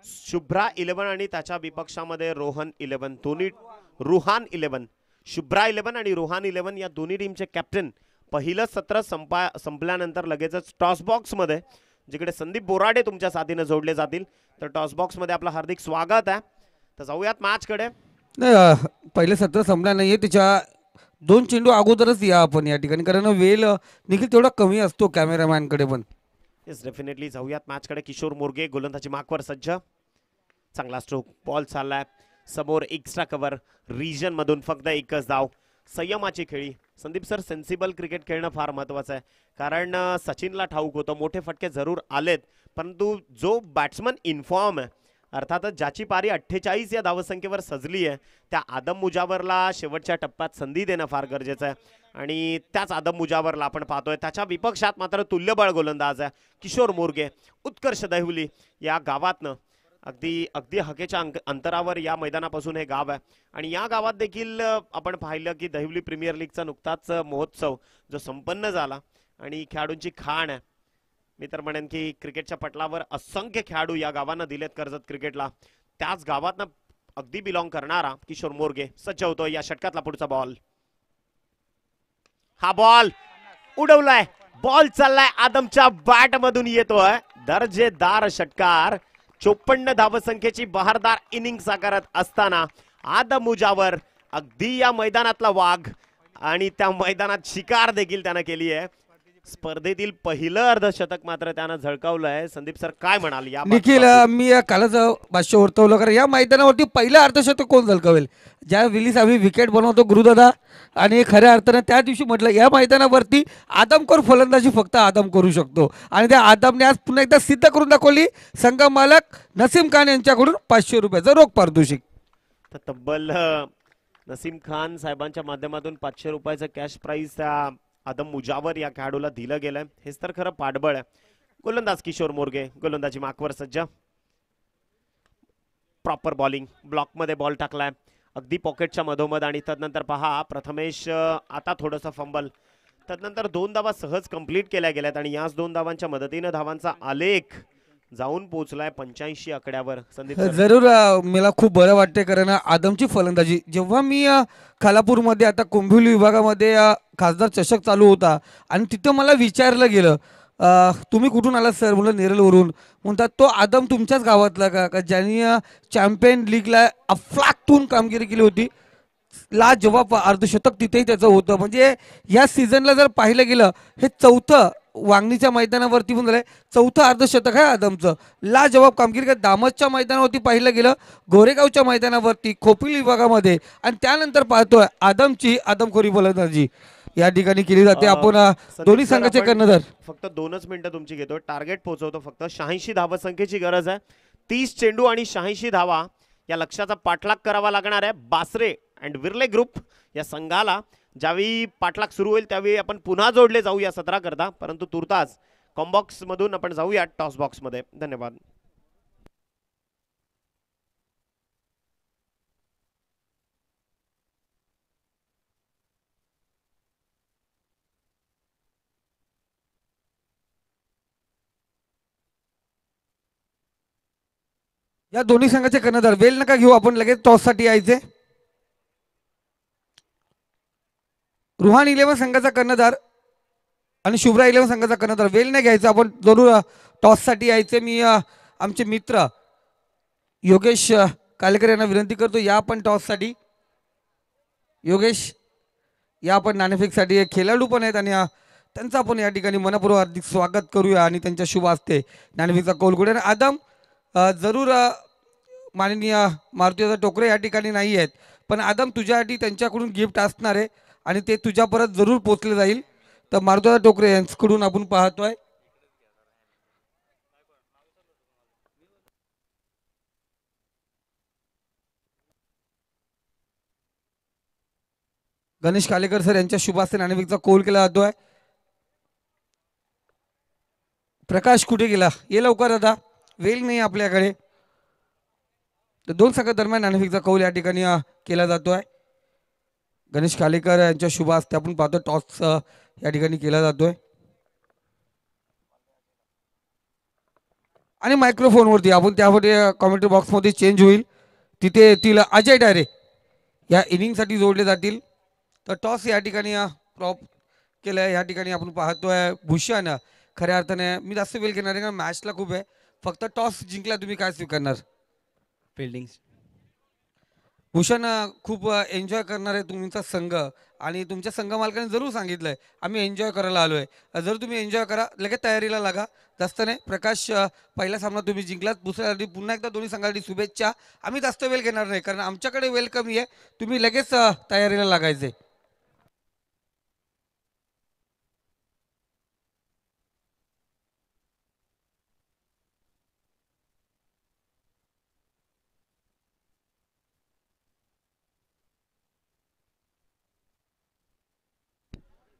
शुभ्रा इलेव्हन आणि त्याच्या विपक्षामध्ये रोहन इलेव्हन दोन्ही रुहान इलेव्हन. शुभ्रा इलेव्हन आणि रोहान इलेव्हन या दोन्ही टीमचे कॅप्टन. पहिलं सत्र संपा संपल्यानंतर लगेचच टॉस बॉक्समध्ये जिकडे संदीप बोराडे तुमच्या साथीनं जोडले जातील तर टॉस बॉक्समध्ये आपलं हार्दिक स्वागत आहे. तर जाऊयात मॅचकडे. नाही पहिलं सत्र संपला नाहीये. त्याच्या दोन चेंडू अगोदरच या आपण या ठिकाणी. कारण वेळ अ, देखील तेवढा कमी असतो कॅमेरामॅनकडे पण. येस डेफिनेटली जाऊयात मॅचकडे. किशोर मोरगे गोलंदाजी माकवर सज्ज. चांगला स्ट्रोक बॉल चाललाय. समोर एक्स्ट्रा कव्हर रिजन मधून फक्त एकच धाव. संयमाची खेळी. संदीप सर सेन्सिबल क्रिकेट खेळणं फार महत्वाचं आहे. कारण सचिनला ठाऊक होतं. मोठे फटके जरूर आलेत. परंतु जो बॅट्समन इन्फॉर्म आहे अर्थातच ज्याची पारी अठ्ठेचाळीस या धावसंख्येवर सजली आहे त्या आदम मुजावरला शेवटच्या टप्प्यात संधी देणं फार गरजेचं आहे. आणि त्याच आदम मुजावरला आपण पाहतोय त्याच्या विपक्षात मात्र तुल्यबळ गोलंदाज आहे. किशोर मोरगे उत्कर्ष दहिवली या गावातनं अगदी अगदी हकेच्या अंक अंतरावर या मैदानापासून हे गाव आहे. आणि या गावात देखील आपण पाहिलं की दहिवली प्रीमियर लीगचा नुकताच महोत्सव जो संपन्न झाला आणि खेळाडूंची खाण आहे. मी तर म्हणेन की क्रिकेटच्या पटलावर असंख्य खेळाडू या गावांना दिलेत कर्जत क्रिकेटला. त्याच गावातनं अगदी बिलॉंग करणारा किशोर मोरगे. सज्ज होतोय या षटकातला पुढचा बॉल हा बॉल उडवलाय. बॉल चाललाय. आदमच्या बॅट मधून येतोय. दर्जेदार षटकार. चोपन्न धावसंख्येची बहारदार इनिंग साकारत असताना आदम मुजावर अगदी या मैदानातला वाघ आणि त्या मैदानात शिकार देखील त्यानं केली आहे. स्पर्धेतील पहिलं अर्धशतक मात्र त्यानं झळकावलंय. संदीप सर काय म्हणाल या निखिल मी कालच भाष्य वर्तवलं कारण या मैदानावरती पहिलं अर्धशतक कोण झलकावेल ज्या वेळीस आम्ही विकेट बनवतो गुरुदादा आणि खऱ्या अर्थानं त्या दिवशी म्हटलं या मैदानावरती आदमखोर फलंदाजी फक्त आदम करू शकतो. आणि त्या आदमने आज पुन्हा एकदा सिद्ध करून दाखवली संघ मालक नसीम खान यांच्याकडून पाचशे रुपयाचं रोख पारितोषिक. तर तब्बल नसीम खान साहेबांच्या माध्यमातून पाचशे रुपयाचं कॅश प्राईज आदम मुजावर या खेळाडूला दिलं गेलंय. हेच तर खरं पाठबळ आहे. गोलंदाज किशोर मोरगे गोलंदाजी माकवर सज्ज. प्रॉपर बॉलिंग ब्लॉकमध्ये बॉल टाकलाय. अगदी पॉकेटच्या मधोमध आणि तदनंतर पहा प्रथमेश आता थोडंसं फंबल तदनंतर दोन धावा सहज कंप्लीट केल्या गेल्यात आणि याच दोन धावांच्या मदतीनं धावांचा आलेख जाऊन पोहोचलाय पंच्याऐंशी आकड्यावर. संदीप. जरूर मला खूप बरं वाटते कारण आदमची फलंदाजी. जेव्हा मी खालापूरमध्ये आता कुंभिवली विभागामध्ये खासदार चषक चालू होता आणि तिथं मला विचारलं गेलं तुम्ही कुठून आलात सर? म्हणलं नेरलवरून. म्हणतात तो आदम तुमच्याच गावातला का? का ज्यांनी चॅम्पियन लीगला अफलातून कामगिरी केली होती. ला जवाब अर्धशतक तिथेही त्याचं होतं. म्हणजे या सीझनला जर पाहिलं गेलं हे चौथं वांगणीच्या मैदानावरती पण झालंय. चौथं अर्धशतक आहे आदमचं. ला जवाब कामगिरी काय दामसच्या मैदानावरती पाहिलं गेलं. गोरेगावच्या मैदानावरती खोपिल विभागामध्ये. आणि त्यानंतर पाहतोय आदमची आदमखोरी फलंदाजी. या ठिकाणी केली जाते आपण दोन्ही संघाचे कर्णधार. फक्त दोनच मिनिटं तुमची घेतो. टार्गेट पोहोचवतो फक्त. शहाऐंशी धावसंख्येची गरज आहे. तीस चेंडू आणि शहाऐंशी धावा या लक्ष्याचा पाठलाग करावा लागणार आहे. बासरे अँड विर्ले ग्रुप या संघाला ज्यावेळी पाठलाग सुरू होईल त्यावेळी आपण पुन्हा जोडले जाऊ या सत्राकरता. परंतु तुर्तास कॉम्बॉक्स मधून आपण जाऊया टॉस बॉक्समध्ये धन्यवाद. या दोन्ही संघाचे कर्णधार वेल नका घेऊ आपण लगेच टॉससाठी यायचे. रुहान इलेव्हन संघाचा कर्णधार आणि शुभ्रा इलेव्हन संघाचा कर्णधार. वेल नाही घ्यायचा आपण जरूर टॉससाठी यायचे. मी आमचे मित्र योगेश कालेकर यांना विनंती करतो या पण टॉससाठी. योगेश या पण नाणेफेकसाठी खेळाडू पण आहेत आणि त्यांचं आपण या ठिकाणी मनपूर्वक हार्दिक स्वागत करूया आणि त्यांच्या शुभ असते नाणेफेकचा कौल आणि आदम जरूर माननीय मारुतीचा टोकरे या ठिकाणी नाही आहेत. पण आदम तुझ्यासाठी त्यांच्याकडून गिफ्ट असणार आहे. आणि ते तुझ्यापर्यंत जरूर पोचले जाईल. तर मारुदादा टोकरे यांच्याकडून आपण पाहतोय. गणेश कालेकर सर यांच्या शुभ हस्ते नाणेफेकचा कौल केला जातोय. प्रकाश कुठे गेला? ये लवकर दादा. वेल नाही आपल्याकडे. तर दोन संघा दरम्यान नाणेफेकचा कौल या ठिकाणी केला जातोय. गणेश कालेकर यांच्या शुभ हस्ते आपण पाहतो टॉस या ठिकाणी केला जातोय. आणि मायक्रोफोनवरती आपण त्यामध्ये कॉमेंट्री बॉक्समध्ये चेंज होईल. तिथे येतील अजय डायरे. या इनिंगसाठी जोडले जातील. तर टॉस या ठिकाणी प्रॉप केलं आहे या ठिकाणी आपण पाहतोय भूषण. खऱ्या अर्थाने मी जास्त वेळ घेणार आहे कारण मॅचला खूप आहे. फक्त टॉस जिंकला तुम्ही काय स्वीकारणार? फिल्डिंग भूषण खूप एन्जॉय करणार आहे तुमचा संघ आणि तुमच्या संघ मालकाने जरूर सांगितलं आहे आम्ही एन्जॉय करायला आलो आहे जर तुम्ही एन्जॉय करा लगेच तयारीला लागा. जास्त नाही. प्रकाश पहिला सामना तुम्ही जिंकलात. दुसऱ्यासाठी पुन्हा एकदा दोन्ही संघासाठी शुभेच्छा. आम्ही जास्त वेळ घेणार नाही कारण आमच्याकडे वेळ कमी आहे. तुम्ही लगेच तयारीला लागायचे.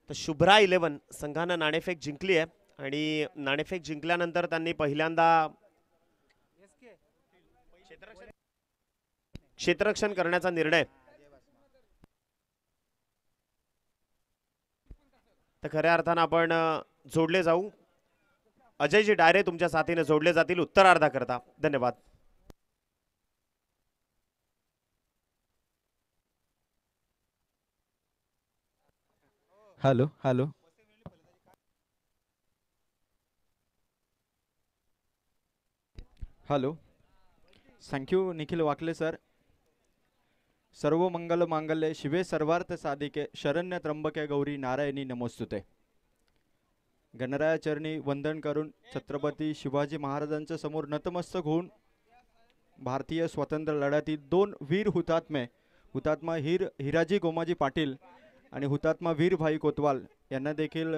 तर शुभ्रा इलेवन संघानं नाणेफेक जिंकली आहे. आणि नाणेफेक जिंकल्यानंतर त्यांनी पहिल्यांदा क्षेत्ररक्षण करण्याचा निर्णय. तर खऱ्या अर्थानं आपण जोडले जाऊ. अजयजी डायरे तुमच्या साथीने जोडले जातील उत्तरार्धा करता धन्यवाद. Hello hello hello thank you Nikhil Wakle sir सर्व मंगल मांगल्ये शिवे सर्वार्थ साधिके शरण्य त्र्यंबके गौरी नारायणी नमोस्तुते गणरायाचरणी वंदन करून छत्रपती शिवाजी महाराजांच्या समोर नतमस्तक होऊन भारतीय स्वातंत्र्य लढ्यातील दोन वीर हुतात्मे हुतात्मा हिर हिराजी गोमाजी पाटील आणि हुतात्मा वीरभाई कोतवाल यांना देखील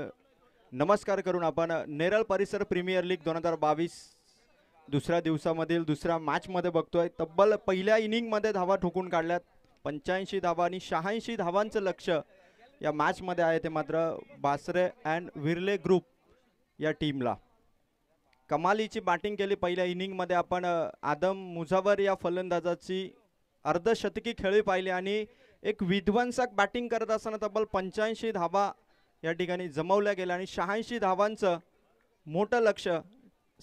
नमस्कार करून आपण नेरळ परिसर प्रीमियर लीग दोन हजार बावीस दुसऱ्या दिवसामधील दुसऱ्या मॅचमध्ये बघतोय. तब्बल पहिल्या इनिंगमध्ये धावा ठोकून काढल्यात. पंच्याऐंशी धावा आणि शहाऐंशी धावांचं लक्ष या मॅचमध्ये आहे ते मात्र बासरे अँड विर्ले ग्रुप या टीमला. कमालीची बॅटिंग केली पहिल्या इनिंगमध्ये आपण आदम मुझावर या फलंदाजाची अर्धशतकी खेळी पाहिली आणि एक विध्वंसक बॅटिंग करत असताना तब्बल पंच्याऐंशी धावा या ठिकाणी जमवल्या गेल्या आणि शहाऐंशी धावांचं मोठं लक्ष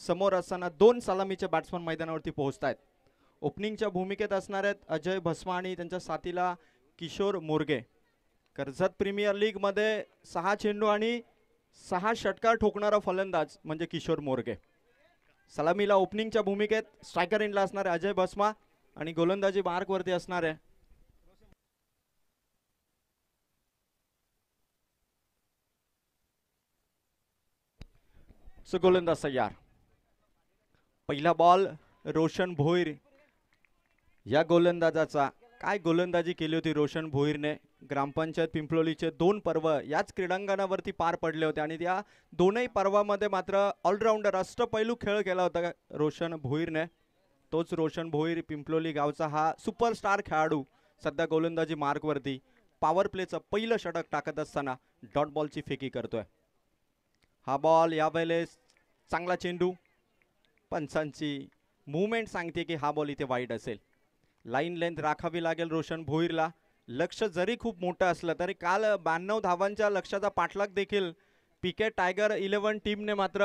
समोर असताना दोन सलामीचे बॅट्समन मैदानावरती पोहोचत आहेत ओपनिंगच्या भूमिकेत असणार आहेत अजय भस्मा आणि त्यांच्या साथीला किशोर मोरगे. कर्जत प्रीमियर लीगमध्ये सहा चेंडू आणि सहा षटकार ठोकणारा फलंदाज म्हणजे किशोर मोरगे. सलामीला ओपनिंगच्या भूमिकेत स्ट्रायकर इनला असणारे अजय भस्मा आणि गोलंदाजी मार्कवरती असणारे सो गोलंदाज तयार पहिला बॉल रोशन भोईर. या गोलंदाजाचा काय गोलंदाजी केली होती रोशन भोईरने? ग्रामपंचायत पिंपलोलीचे दोन पर्व याच क्रीडांगणावरती पार पडले होते आणि त्या दोनही पर्वामध्ये मात्र ऑलराऊंडर अष्टपैलू खेळ केला होता रोशन भोईरने. तोच रोशन भोईर पिंपलोली गावचा हा सुपरस्टार खेळाडू सध्या गोलंदाजी मार्कवरती पॉवर प्लेचं पहिलं षटक टाकत असताना डॉट बॉलची फेकी करतोय. हा बॉल यावेळेस चांगला चेंडू. पंचांची मुवमेंट सांगते की हा बॉल इथे वाईट असेल. लाईन लेंथ राखावी लागेल रोशन भोईरला. लक्ष जरी खूप मोठं असलं तरी काल ब्याण्णव धावांच्या लक्षाचा पाठलाग देखील पीके टायगर इलेव्हन टीमने मात्र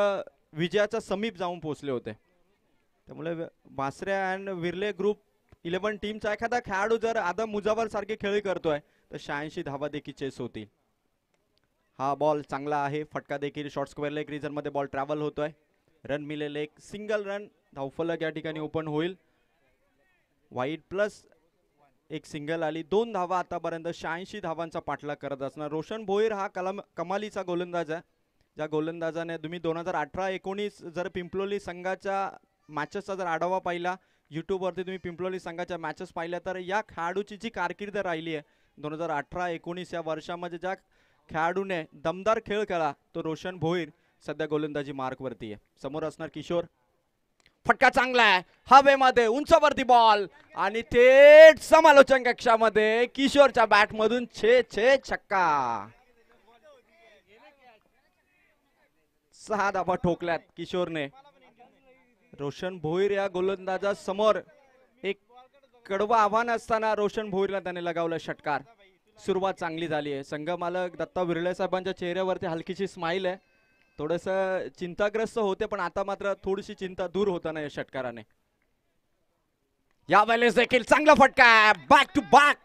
विजयाच्या समीप जाऊन पोचले होते. त्यामुळे वासरे अँड विर्ले ग्रुप इलेव्हन टीमचा एखादा खेळाडू जर आदम मुजावर सारखे खेळी करतोय तर शहाऐंशी धावा देखील चेस होतील. हा बॉल चांगला आहे. फटका देखील शॉर्ट स्क्वेअर लेग रिझनमध्ये बॉल ट्रॅव्हल होतोय. रन मिळेल एक सिंगल रन धावफलक या ठिकाणी ओपन होईल. वाईट प्लस एक सिंगल आली. दोन धावा आतापर्यंत शहाऐंशी धावांचा पाठलाग करत असणार. रोशन भोईर हा कलम कमालीचा गोलंदाज आहे. ज्या गोलंदाजाने तुम्ही दोन हजार अठरा एकोणीस जर पिंपलोली संघाच्या मॅचेसचा जर आढावा पाहिला यूट्यूबवरती तुम्ही पिंपलोली संघाच्या मॅचेस पाहिल्या तर या खेळाडूची जी कारकीर्द राहिली आहे दोन हजार अठरा एकोणीस या वर्षामध्ये ज्या खेळाडूने दमदार खेळ खेळा तो रोशन भोईर सध्या गोलंदाजी मार्कवरती आहे. समोर असणार किशोर. फटका चांगला आहे. हवेमध्ये उंचावरती बॉल आणि थेट समालोचन कक्षामध्ये किशोरच्या बॅट मधून छे छे छक्का. सहा धाबा ठोकल्यात किशोरने. रोशन भोईर या गोलंदाजा समोर एक कडवं आव्हान असताना रोशन भोईरला त्याने लगावलं षटकार. सुरुवात चांगली झाली आहे. संघमालक दत्ता विर्ळे साहेबांच्या चेहऱ्यावरती हलकीशी स्माईल आहे. थोडस चिंताग्रस्त होते पण आता मात्र थोडीशी चिंता दूर होताना या षटकाराने. या वेळेस देखील चांगला फटका बॅक टू बॅक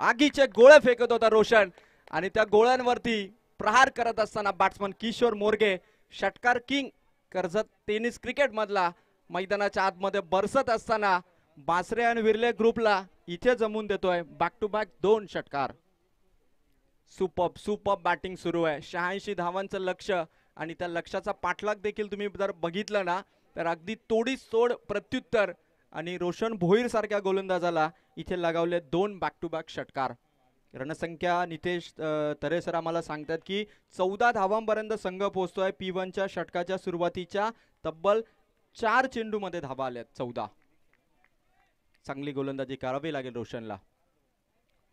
आगीचे गोळे फेकत होता रोशन. आणि त्या गोळ्यांवरती प्रहार करत असताना बॅट्समन किशोर मोरगे षटकार किंग कर्जत टेनिस क्रिकेट मधला मैदानाच्या आतमध्ये बरसत असताना बासरे आणि विरले ग्रुपला इथे जमून देतोय बॅक टू बॅक दोन षटकार. सुपअप सुपब बॅटिंग सुरू आहे. शहाऐंशी धावांचं लक्ष आणि त्या लक्षाचा पाठलाग देखील तुम्ही जर बघितलं ना तर अगदी तोडी सोड प्रत्युत्तर आणि रोशन भोईर सारख्या गोलंदाजाला इथे लगावले दोन बॅक टू बॅक षटकार. रणसंख्या नितेश तरेसर तरे सर आम्हाला सांगतात की चौदा धावांपर्यंत संघ पोहोचतोय. पी वनच्या षटकाच्या सुरुवातीच्या तब्बल चार चेंडूमध्ये धावा आल्यात चौदा. चांगली गोलंदाजी करावी लागेल रोशनला.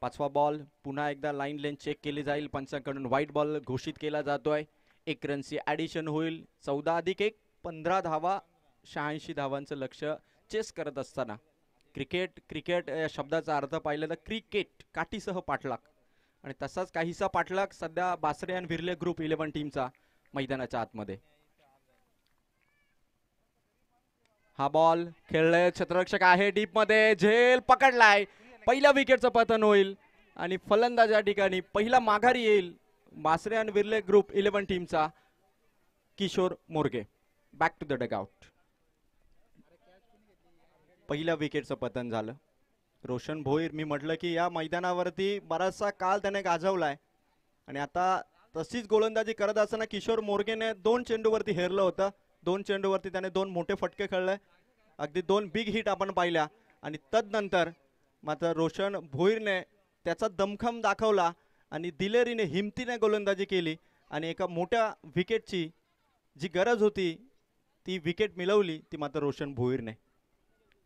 पाचवा बॉल पुन्हा एकदा लाईन लेन चेक केली जाईल. पंचांकडून व्हाईट बॉल घोषित केला जातोय. एक रनची ॲडिशन होईल. चौदा अधिक एक पंधरा धावा शहाऐंशी धावांचं लक्ष चेस करत असताना. क्रिकेट क्रिकेट या शब्दाचा अर्थ पाहिलं तर क्रिकेट काठीसह पाठलाग. आणि तसाच काहीसा पाठलाग सध्या बासरे आणि विरले ग्रुप इलेव्हन टीमचा मैदानाच्या आतमध्ये. हा बॉल खेळलाय क्षेत्ररक्षक आहे. डीपमध्ये झेल पकडलाय. पहिल्या विकेटचं पतन होईल. आणि फलंदाज या ठिकाणी पहिला माघारी येईल. मासरे आणि विरले ग्रुप इलेव्हन टीमचा Kishor Morge. Back to the dugout पहिल्या विकेटचं पतन झालं. रोशन भोईर मी म्हटलं की या मैदानावरती बराचसा काल त्याने गाजवलाय. आणि आता तशीच गोलंदाजी करत असताना किशोर मोरगेने दोन चेंडूवरती हेरलं होतं. दोन चेंडूवरती त्याने दोन मोठे फटके खेळले. अगदी दोन बिग हिट आपण पाहिल्या. आणि तदनंतर मात्र रोशन भोईरने त्याचा दमखम दाखवला आणि दिलेरीने हिमतीने गोलंदाजी केली. आणि एका मोठ्या विकेटची जी गरज होती ती विकेट मिळवली ती मात्र रोशन भोईरने.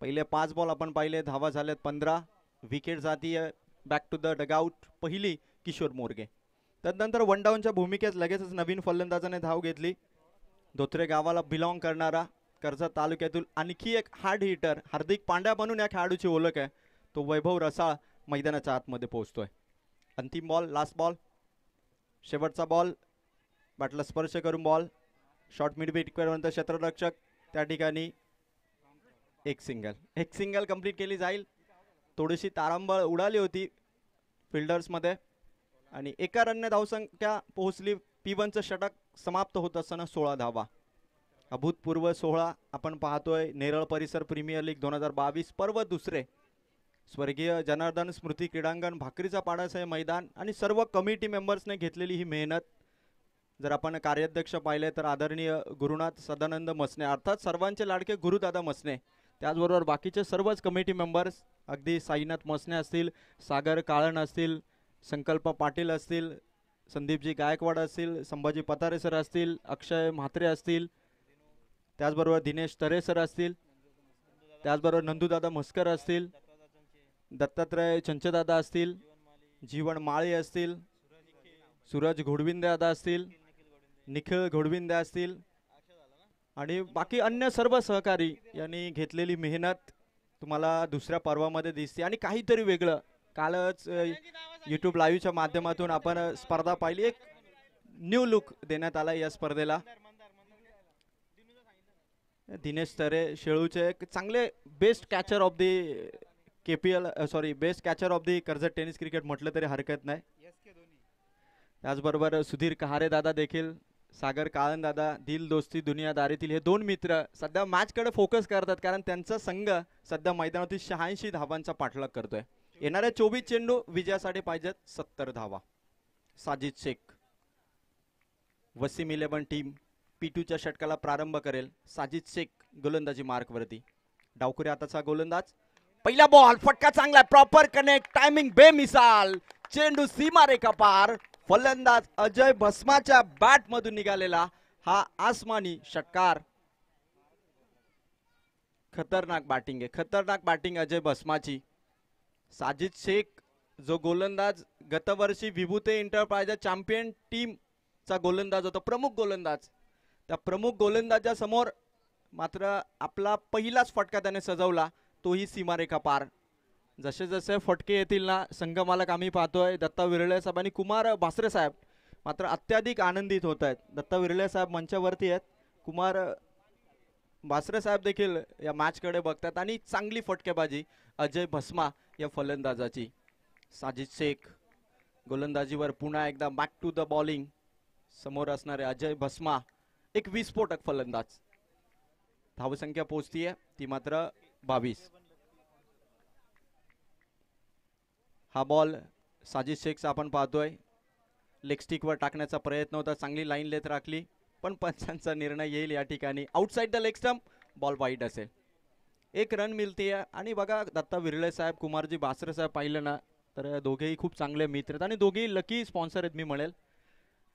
पहिले पाच बॉल आपण पाहिले धावा झाल्यात पंधरा विकेट जातीय बॅक टू द डगआउट पहिली किशोर मोरगे. तदनंतर वन डाऊनच्या भूमिकेत लगेचच नवीन फलंदाजाने धाव घेतली. धोत्रे गावाला बिलॉंग करणारा कर्जत तालुक्यातील आणखी एक हार्ड हिटर हार्दिक पांड्या बनून या खेळाडूची ओळख आहे. तो वैभव रसाळ मैदानाच्या आतमध्ये पोहोचतोय. अंतिम बॉल लास्ट बॉल शेवटचा बॉल बॅटला स्पर्श करून बॉल शॉर्ट मिड बीटपर्यंत क्षेत्ररक्षक त्या ठिकाणी एक सिंगल एक सिंगल कंप्लीट केली जाईल. थोडीशी तारांबळ उडाली होती फिल्डर्समध्ये आणि एका रनने धावसंख्या पोहोचली. पी वनचं षटक समाप्त होत असताना सोळा धावा. अभूतपूर्व सोहळा आपण पाहतोय. नेरळ परिसर प्रीमियर लीग दोन हजार बावीस पर्व दुसरे. स्वर्गीय जनार्दन स्मृती क्रीडांगण भाकरीचा पाडास हे मैदान आणि सर्व कमिटी मेंबर्सने घेतलेली ही मेहनत. जर आपण कार्याध्यक्ष पाहिले तर आदरणीय गुरुनाथ सदानंद मसने अर्थात सर्वांचे लाडके गुरुदादा मसने त्याचबरोबर बाकीचे सर्वच कमिटी मेंबर्स अगदी साईनाथ मसने असतील सागर काळण असतील संकल्प पाटील असतील संदीपजी गायकवाड असतील संभाजी पतारे सर असतील अक्षय म्हात्रे असतील त्याचबरोबर दिनेश तरे सर असतील. त्याचबरोबर नंदूदादा म्हस्कर असतील. दत्तात्रय चंचदादा असतील. जीवन माळी असतील. सूरज घोडविंददादा असतील. निखिल घोडविंदे असतील. आणि बाकी अन्य सर्व सहकारी यांनी घेतलेली मेहनत तुम्हाला दुसऱ्या पर्वामध्ये दिसते. आणि काहीतरी वेगळं. कालच यूट्यूब लाईव्हच्या माध्यमातून आपण स्पर्धा पाहिली. एक न्यू लुक देण्यात आला या स्पर्धेला. दिनेश तरे शेळूचे एक चांगले best catcher of the K P L sorry best catcher of the Karjat tennis cricket म्हटलं तरी हरकत नाही. त्याचबरोबर सुधीर कहारे दादा देखील सागर काळन दादा दिल दोस्ती दुनियादारीतील हे दोन मित्र सध्या मॅचकडे फोकस करतात कारण त्यांचा संघ सध्या मैदानातील शहाऐंशी धावांचा पाठलाग करतोय. येणाऱ्या चोवीस चेंडू विजयासाठी पाहिजेत सत्तर धावा. Sajid Shaikh. Wasim eleven team P टूच्या षटकाला प्रारंभ करेल साजिद शेख गोलंदाजी मार्कवरती डावकुरे आताचा गोलंदाज. पहिला बॉल फटका चांगला प्रॉपर कनेक्ट टायमिंग बेमिसाल. चेंडू सीमा रेखा पार. फलंदाज अजय भस्माच्या बॅट मधून निघालेला हा आसमानी षटकार. खतरनाक बॅटिंग आहे. खतरनाक बॅटिंग अजय भस्माची. साजिद शेख जो गोलंदाज गतवर्षी विभूते इंटरप्राइज चॅम्पियन टीमचा गोलंदाज होता प्रमुख गोलंदाज. त्या प्रमुख गोलंदाजा समोर मात्र आपला पहिलाच फटका त्याने सजवला तोही सीमारेखा पार. जसे जसे फटके येतील ना संगमालक आम्ही पाहतोय दत्ता विरळे साहेब आणि कुमार भासरे साहेब मात्र अत्याधिक आनंदित होत आहेत दत्ता विरळे साहेब मंचावरती आहेत. कुमार भासरे साहेब देखील या मॅचकडे बघतात आणि चांगली फटकेबाजी अजय भस्मा या फलंदाजाची. साजिद शेख गोलंदाजीवर पुन्हा एकदा बॅक टू द बॉलिंग समोर असणारे अजय भस्मा. एक विस्फोटक फलंदाज. धावसंख्या पोहोचतीये ती मात्र बावीस. हा बॉल साजिद शेखचा आपण पाहतोय. लेग स्टिकवर टाकण्याचा प्रयत्न होता चांगली लाईन लेत राखली पण पंचांचा निर्णय येईल या ठिकाणी. Outside the leg stump ball वाईट असेल. एक रन मिळते आणि बघा दत्ता विरळे साहेब कुमारजी बासरे साहेब पाहिलं ना तर दोघेही खूप चांगले मित्र आहेत. आणि दोघेही लकी स्पॉन्सर आहेत मी म्हणेल.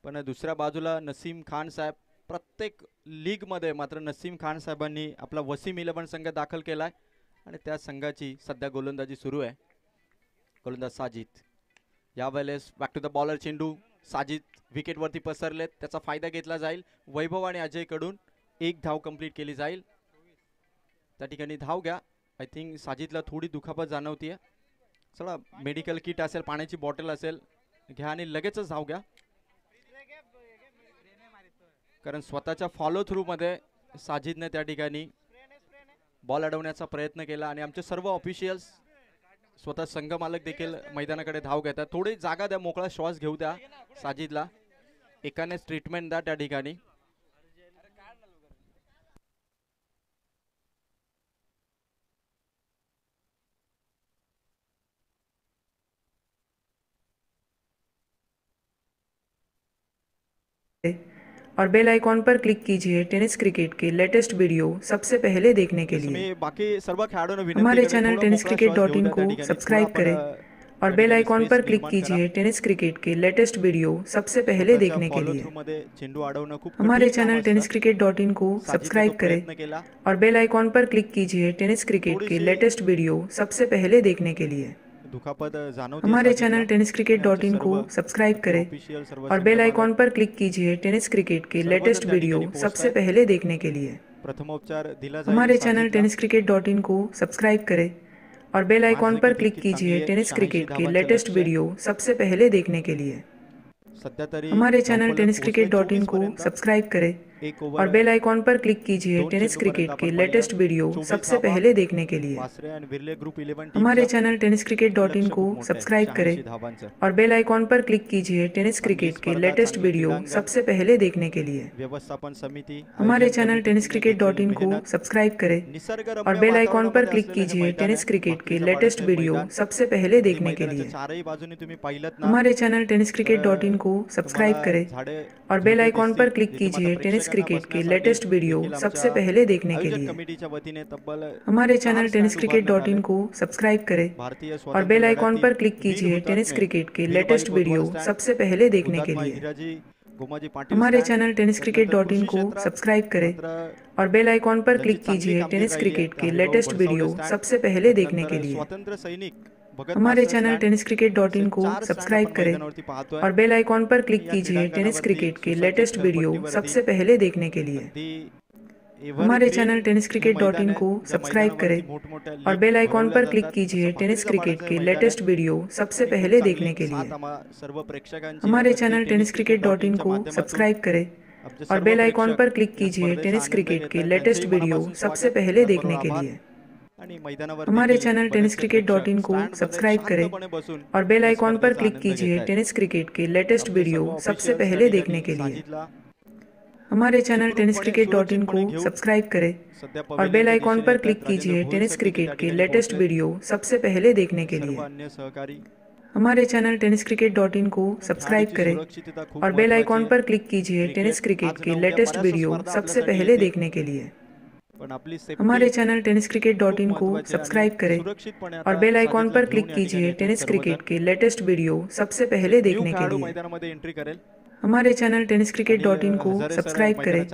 पण दुसऱ्या बाजूला नसीम खान साहेब प्रत्येक लीगमध्ये मात्र नसीम खान साहेबांनी आपला वसीम इलेवन संघ दाखल केला आहे आणि त्या संघाची सध्या गोलंदाजी सुरू आहे. गोलंदाज साजिद. यावेळेस बॅक टू द बॉलर चेंडू साजिद विकेटवरती पसरलेत. त्याचा फायदा घेतला जाईल. वैभव आणि अजयकडून एक धाव कंप्लीट केली जाईल. त्या ठिकाणी धाव घ्या. आय थिंक साजिदला थोडी दुखापत जाणवती आहे चला मेडिकल किट असेल पाण्याची बॉटल असेल घ्या आणि लगेचच धाव घ्या. कारण स्वतःच्या फॉलो थ्रूमध्ये साजिदने त्या ठिकाणी बॉल अडवण्याचा प्रयत्न केला आणि आमचे सर्व ऑफिशियल्स स्वतः संघ मालक देखील मैदानाकडे धाव घेतात. थोडी जागा द्या मोकळा श्वास घेऊ द्या साजिदला. एकानेच ट्रीटमेंट द्या त्या ठिकाणी. और बेल आइकॉन पर क्लिक कीजिए टेनिस क्रिकेट के लेटेस्ट वीडियो सबसे पहले देखने के लिए। हमारे channel tennis cricket dot in को सब्सक्राइब थोडा करें और बेल आइकॉन पर क्लिक कीजिए टेनिस क्रिकेट के लेटेस्ट वीडियो सबसे पहले देखने के लिए। हमारे channel tennis cricket dot in को सब्सक्राइब तो करें और बेल आइकॉन पर क्लिक कीजिए टेनिस क्रिकेट के लेटेस्ट वीडियो सबसे पहले देखने के लिए। दुखापत हमारे channel tennis cricket dot in को सब्सक्राइब करें और बेल आइकॉन पर क्लिक कीजिए टेनिस क्रिकेट के लेटेस्ट वीडियो सबसे पहले देखने के लिए। प्रथमोपचार दिला हमारे channel tennis cricket dot in को सब्सक्राइब करें और बेल आइकॉन पर क्लिक कीजिए टेनिस क्रिकेट के लेटेस्ट वीडियो सबसे पहले देखने के लिए। हमारे channel tennis cricket dot in को सब्सक्राइब करें। और बेल आइकॉन पर क्लिक कीजिए टेनिस क्रिकेट के लेटेस्ट वीडियो सबसे पहले देखने के लिए। वासरे आणि बिर्ले ग्रुप 11 हमारे channel tennis cricket dot in को. सब्सक्राइब 86 करें और बेल आइकॉन पर क्लिक कीजिए टेनिस क्रिकेट के लेटेस्ट वीडियो सबसे पहले देखने के लिए। व्यवस्थापन समिति हमारे channel tennis cricket dot in को सब्सक्राइब करें और बेल आइकॉन पर क्लिक कीजिए टेनिस क्रिकेट के लेटेस्ट वीडियो सबसे पहले देखने के लिए। हमारे channel tennis cricket dot in को सब्सक्राइब करें और बेल आइकॉन पर क्लिक कीजिए टेनिस क्रिकेट के लेटेस्ट वीडियो सबसे पहले देखने के लिए। हमारे channel tennis cricket dot in को सब्सक्राइब करें और बेल आइकॉन पर क्लिक कीजिए टेनिस क्रिकेट के लेटेस्ट वीडियो सबसे पहले देखने के लिए। हमारे channel tennis cricket dot in को सब्सक्राइब करें और बेल आइकॉन पर क्लिक कीजिए टेनिस क्रिकेट के लेटेस्ट वीडियो सबसे पहले देखने के लिए। स्वातंत्र्य सैनिक। हमारे channel tennis cricket dot in को सब्सक्राइब करें और बेल आइकॉन पर क्लिक कीजिए टेनिस क्रिकेट के लेटेस्ट वीडियो सबसे पहले देखने के लिए। हमारे channel tennis cricket dot in को सब्सक्राइब करें और बेल आइकॉन पर क्लिक कीजिए टेनिस क्रिकेट के लेटेस्ट वीडियो सबसे पहले देखने के लिए। हमारे channel tennis cricket dot in को सब्सक्राइब करें और बेल आइकॉन पर क्लिक कीजिए टेनिस क्रिकेट के लेटेस्ट वीडियो सबसे पहले देखने के लिए। आणि मैदानावर हमारे channel tennis cricket dot in को सब्सक्राइब करें और बेल आइकॉन पर क्लिक कीजिए टेनिस क्रिकेट के लेटेस्ट वीडियो सबसे पहले देखने के लिए। हमारे channel tennis cricket dot in को सब्सक्राइब करें और बेल आइकॉन पर क्लिक कीजिए टेनिस क्रिकेट के लेटेस्ट वीडियो सबसे पहले देखने के लिए। हमारे channel tennis cricket dot in को सब्सक्राइब करें और बेल आइकॉन पर क्लिक कीजिए टेनिस क्रिकेट के लेटेस्ट वीडियो सबसे पहले देखने के लिए। हमारे channel tennis cricket dot in को सब्सक्राइब करें और बेल आइकॉन पर क्लिक कीजिए टेनिस क्रिकेट के लेटेस्ट वीडियो सबसे पहले देखने के लिए। हमारे channel tennis cricket dot in को सब्सक्राइब करें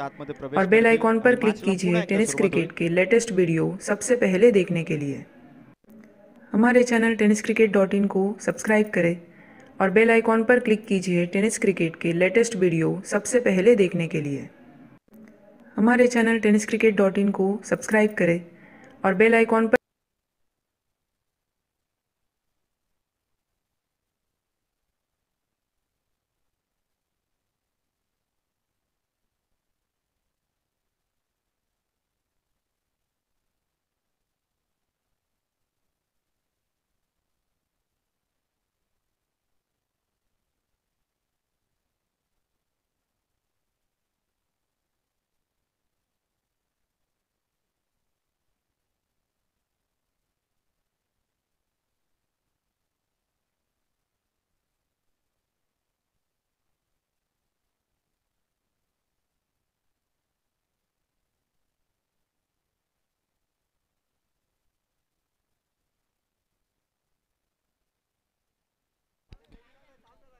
और बेल आइकॉन पर क्लिक कीजिए टेनिस क्रिकेट के लेटेस्ट वीडियो सबसे पहले देखने के लिए। हमारे channel tennis cricket dot in को सब्सक्राइब करें और बेल आइकॉन पर क्लिक कीजिए टेनिस क्रिकेट के लेटेस्ट वीडियो सबसे पहले देखने के लिए। हमारे channel tennis cricket dot in को सब्सक्राइब करें और बेल आइकॉन पर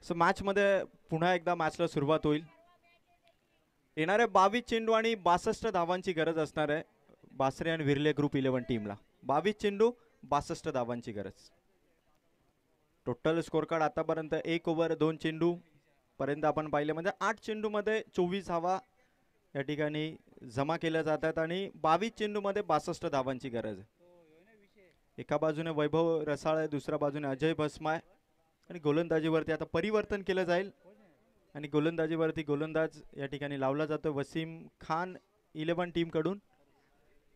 सो मॅचमध्ये पुन्हा एकदा मॅचला सुरुवात होईल. येणाऱ्या बावीस चेंडू आणि बासष्ट धावांची गरज असणार आहे बासरे आणि विर्ले ग्रुप इलेव्हन टीमला बावीस चेंडू बासष्ट धावांची गरज. टोटल स्कोर कार्ड आतापर्यंत एक ओव्हर दोन चेंडू पर्यंत आपण पाहिले. म्हणजे आठ चेंडूमध्ये चोवीस धावा या ठिकाणी जमा केल्या जातात आणि बावीस चेंडूमध्ये बासष्ट धावांची गरज आहे. एका बाजूने वैभव रसाळ आहे दुसऱ्या बाजूने अजय भस्मा आहे. आणि गोलंदाजीवरती आता परिवर्तन केलं जाईल. आणि गोलंदाजीवरती गोलंदाज या ठिकाणी लावला जातो वसीम खान इलेवन टीमकडून.